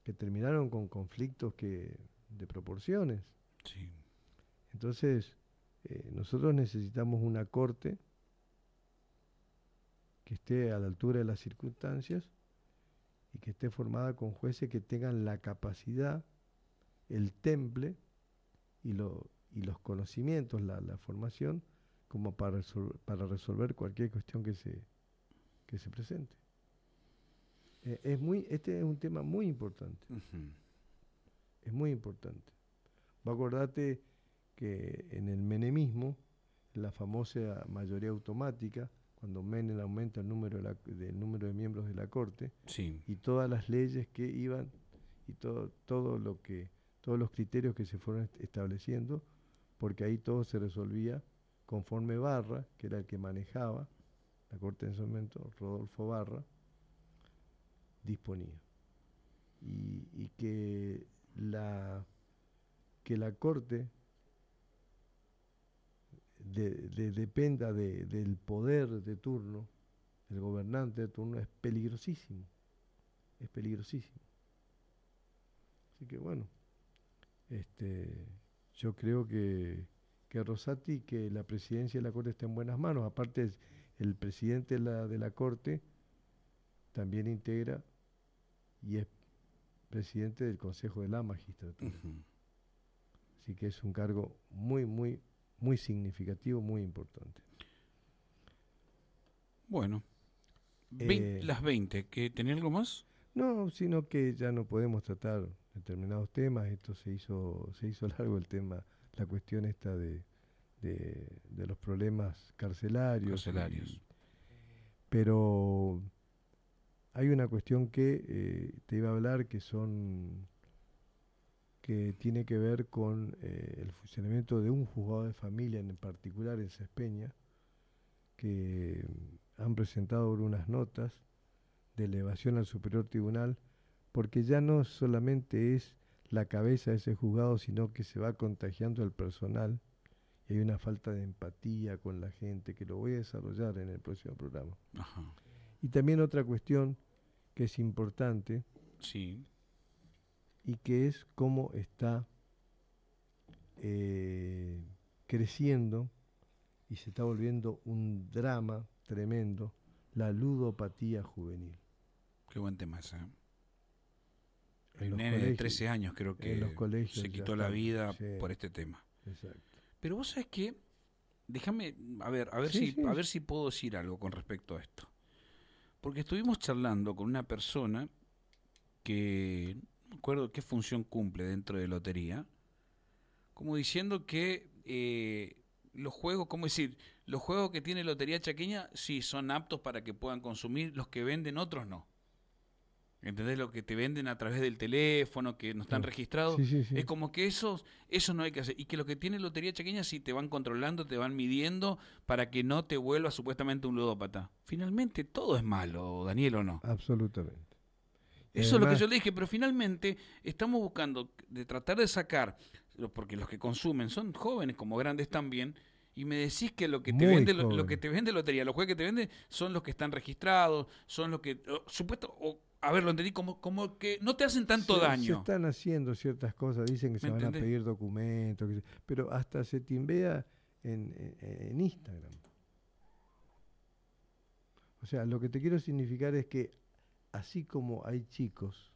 que terminaron con conflictos que de proporciones. Entonces, eh, nosotros necesitamos una corte que esté a la altura de las circunstancias y que esté formada con jueces que tengan la capacidad, el temple y, lo, y los conocimientos, la, la formación, como para, para resolver cualquier cuestión que se, que se presente. Eh, es muy, este es un tema muy importante. Es muy importante. Va a acordarte que en el menemismo, la famosa mayoría automática, cuando Menem aumenta el número de, número de miembros de la Corte, y todas las leyes que iban y todo, todo lo que, todos los criterios que se fueron estableciendo, porque ahí todo se resolvía conforme Barra, que era el que manejaba la Corte en ese momento, Rodolfo Barra, disponía. Y, que, la, que la Corte dependa del poder de turno, del gobernante de turno, es peligrosísimo. Es peligrosísimo. Así que bueno, este, yo creo que, que Rosati, que la presidencia de la Corte está en buenas manos. Aparte, el presidente de la, de la Corte también integra y es presidente del Consejo de la Magistratura. Así que es un cargo muy, muy, muy significativo, muy importante. Bueno, eh, las 20, ¿que ¿tenía algo más? No, sino que ya no podemos tratar determinados temas. Esto se hizo, se hizo *laughs* largo el tema, la cuestión esta de, de, los problemas carcelarios. Carcelarios. pero hay una cuestión que eh, te iba a hablar que son que tiene que ver con eh, el funcionamiento de un juzgado de familia en particular en Cespeña que han presentado unas notas de elevación al superior tribunal porque ya no solamente es la cabeza de ese juzgado sino que se va contagiando el personal y hay una falta de empatía con la gente que lo voy a desarrollar en el próximo programa. Y también otra cuestión que es importante. Sí. Y que es cómo está eh, creciendo y se está volviendo un drama tremendo la ludopatía juvenil. Qué buen tema ese. ¿eh? El nene de 13 años creo que se quitó la vida por este tema. Exacto. Pero vos sabés que, déjame, a ver, a ver si, a ver si puedo decir algo con respecto a esto. Porque estuvimos charlando con una persona que me acuerdo qué función cumple dentro de lotería, como diciendo que eh, los juegos, ¿cómo decir? Los juegos que tiene Lotería Chaqueña sí son aptos para que puedan consumir, los que venden otros no. ¿Entendés? Lo que te venden a través del teléfono, que no están registrados. Es como que eso, eso no hay que hacer. Y que lo que tiene Lotería Chaqueña sí te van controlando, te van midiendo para que no te vuelva supuestamente un ludópata. Finalmente todo es malo, Daniel, ¿o no? Absolutamente. Eso es lo que yo le dije, pero finalmente estamos buscando de tratar de sacar, porque los que consumen son jóvenes como grandes también, y me decís que lo que te vende lo, que te vende lotería, los juegos que te venden son los que están registrados, son los que supuesto a ver, lo entendí como, como que no te hacen tanto daño. Se están haciendo ciertas cosas, dicen que se van a pedir documentos, pero hasta se timbea en, en, Instagram. O sea, lo que te quiero significar es que así como hay chicos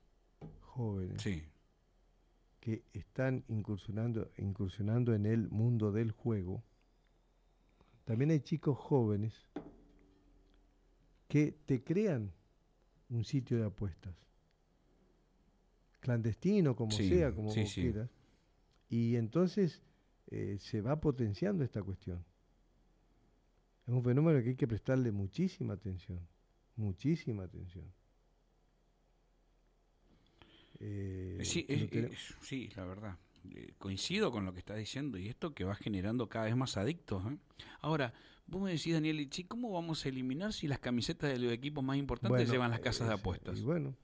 jóvenes que están incursionando, incursionando en el mundo del juego, también hay chicos jóvenes que te crean un sitio de apuestas. Clandestino, como sea, como quieras. Y entonces eh, se va potenciando esta cuestión. Es un fenómeno que hay que prestarle muchísima atención. Muchísima atención. Eh, sí, sí, la verdad. Eh, coincido con lo que estás diciendo y esto que va generando cada vez más adictos. Ahora, Vos me decís, Daniel, ¿y cómo vamos a eliminar si las camisetas de los equipos más importantes llevan las casas de apuestas? Y bueno,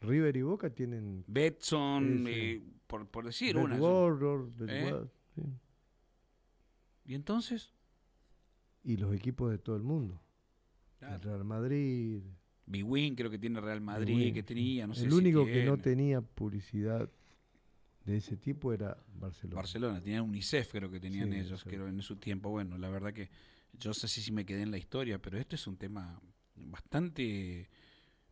River y Boca tienen... Betson, eh, por, por, decir una. ¿Eh? ¿Y entonces? Y los equipos de todo el mundo. El Real Madrid. Big creo que tiene Real Madrid, que tenía, no sé El único que no tenía publicidad de ese tipo era Barcelona. Barcelona, tenía UNICEF creo que tenían ellos, creo, en su tiempo. Bueno, la verdad que yo sé si me quedé en la historia, pero este es un tema bastante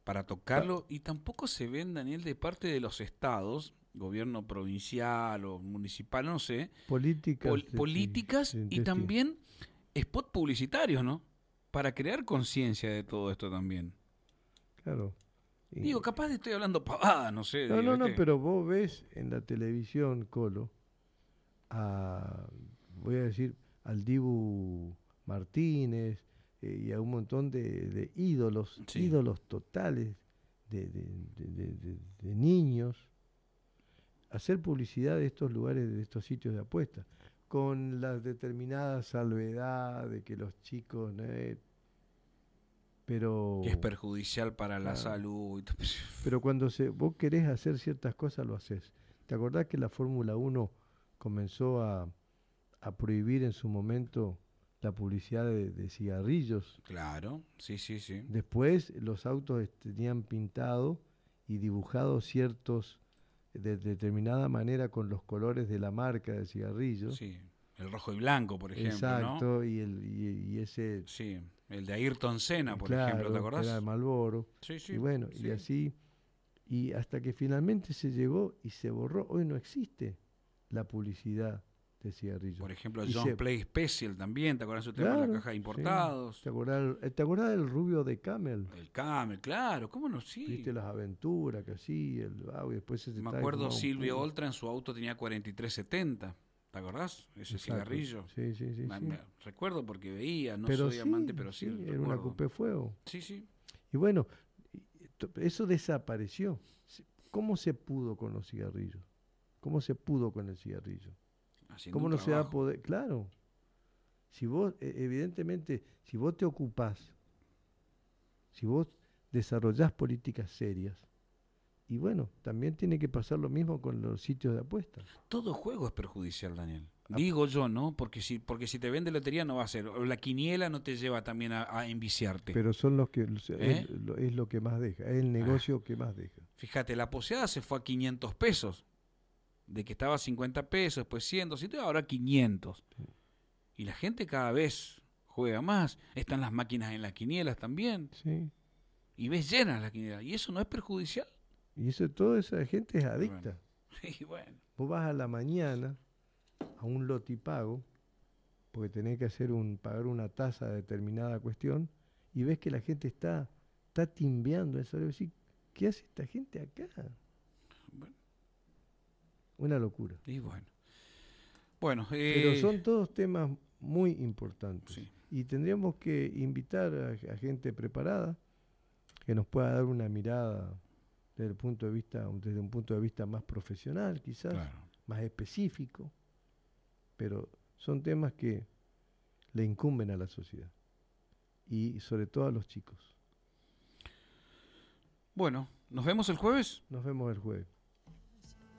para tocarlo y tampoco se ven, Daniel, de parte de los estados, gobierno provincial o municipal, no sé, políticas, políticas y también spot publicitarios, ¿no? Para crear conciencia de todo esto también. Claro. Digo, capaz estoy hablando pavada, no sé. No, no, no, pero vos ves en la televisión, Colo, a, voy a decir, al Dibu Martínez eh, y a un montón de, ídolos, ídolos totales de, niños, hacer publicidad de estos lugares, de estos sitios de apuestas, con la determinada salvedad de que los chicos... pero que es perjudicial para la salud. *laughs* Pero cuando se, vos querés hacer ciertas cosas, lo haces. ¿Te acordás que la Fórmula 1 comenzó a, a prohibir en su momento la publicidad de, cigarrillos. Claro, sí, sí, sí. Después los autos tenían pintado y dibujado ciertos de determinada manera con los colores de la marca del cigarrillo. Sí, el rojo y blanco, por ejemplo. Exacto, y, el, y, ese... Sí, el de Ayrton Senna, por ejemplo, ¿te acordás? Era de Malboro. Sí, sí. Y bueno, y así, y hasta que finalmente se llegó y se borró, hoy no existe la publicidad de cigarrillos. Por ejemplo, John Play Special también, ¿te acuerdas usted de la caja de importados? ¿Te, acordás, ¿Te acordás del rubio de Camel? El Camel, claro, ¿cómo no? Sí. Viste las aventuras que hacía, el y después se Me acuerdo Silvio Oltra en su auto tenía 4370. ¿Te acordás? Ese cigarrillo. Sí, sí, sí, recuerdo porque veía, no soy amante, pero sí. era una cupé fuego. Sí, sí. Y bueno, eso desapareció. ¿Cómo se pudo con los cigarrillos? ¿Cómo se pudo con el cigarrillo? ¿Cómo no se va a poder? Claro. Si vos, e, evidentemente, si vos te ocupás, si vos desarrollás políticas serias, y bueno, también tiene que pasar lo mismo con los sitios de apuestas. Todo juego es perjudicial, Daniel. Ah. Digo yo, ¿no? Porque si, porque si te vende lotería no va a ser. La quiniela no te lleva también a, enviciarte. Pero son los que. ¿Eh? Es, lo que más deja. Es el ah. negocio que más deja. Fíjate, la poseada se fue a 500 pesos de que estaba 50 pesos, después 100, 200, ahora 500. Y la gente cada vez juega más. Están las máquinas en las quinielas también. Sí. Y ves llenas las quinielas. ¿Y eso no es perjudicial? Y eso, toda esa gente es adicta. *laughs* Sí, bueno. Vos vas a la mañana a un lotipago, porque tenés que hacer un, pagar una tasa de determinada cuestión, y ves que la gente está, está timbeando eso. ¿qué hace esta gente acá? Una locura. Y bueno. Bueno, Pero eh, son todos temas muy importantes. Y tendríamos que invitar a, gente preparada que nos pueda dar una mirada desde el punto de vista, desde un punto de vista más profesional, quizás, más específico. Pero son temas que le incumben a la sociedad. Y sobre todo a los chicos. Bueno, ¿nos vemos el jueves? Nos vemos el jueves.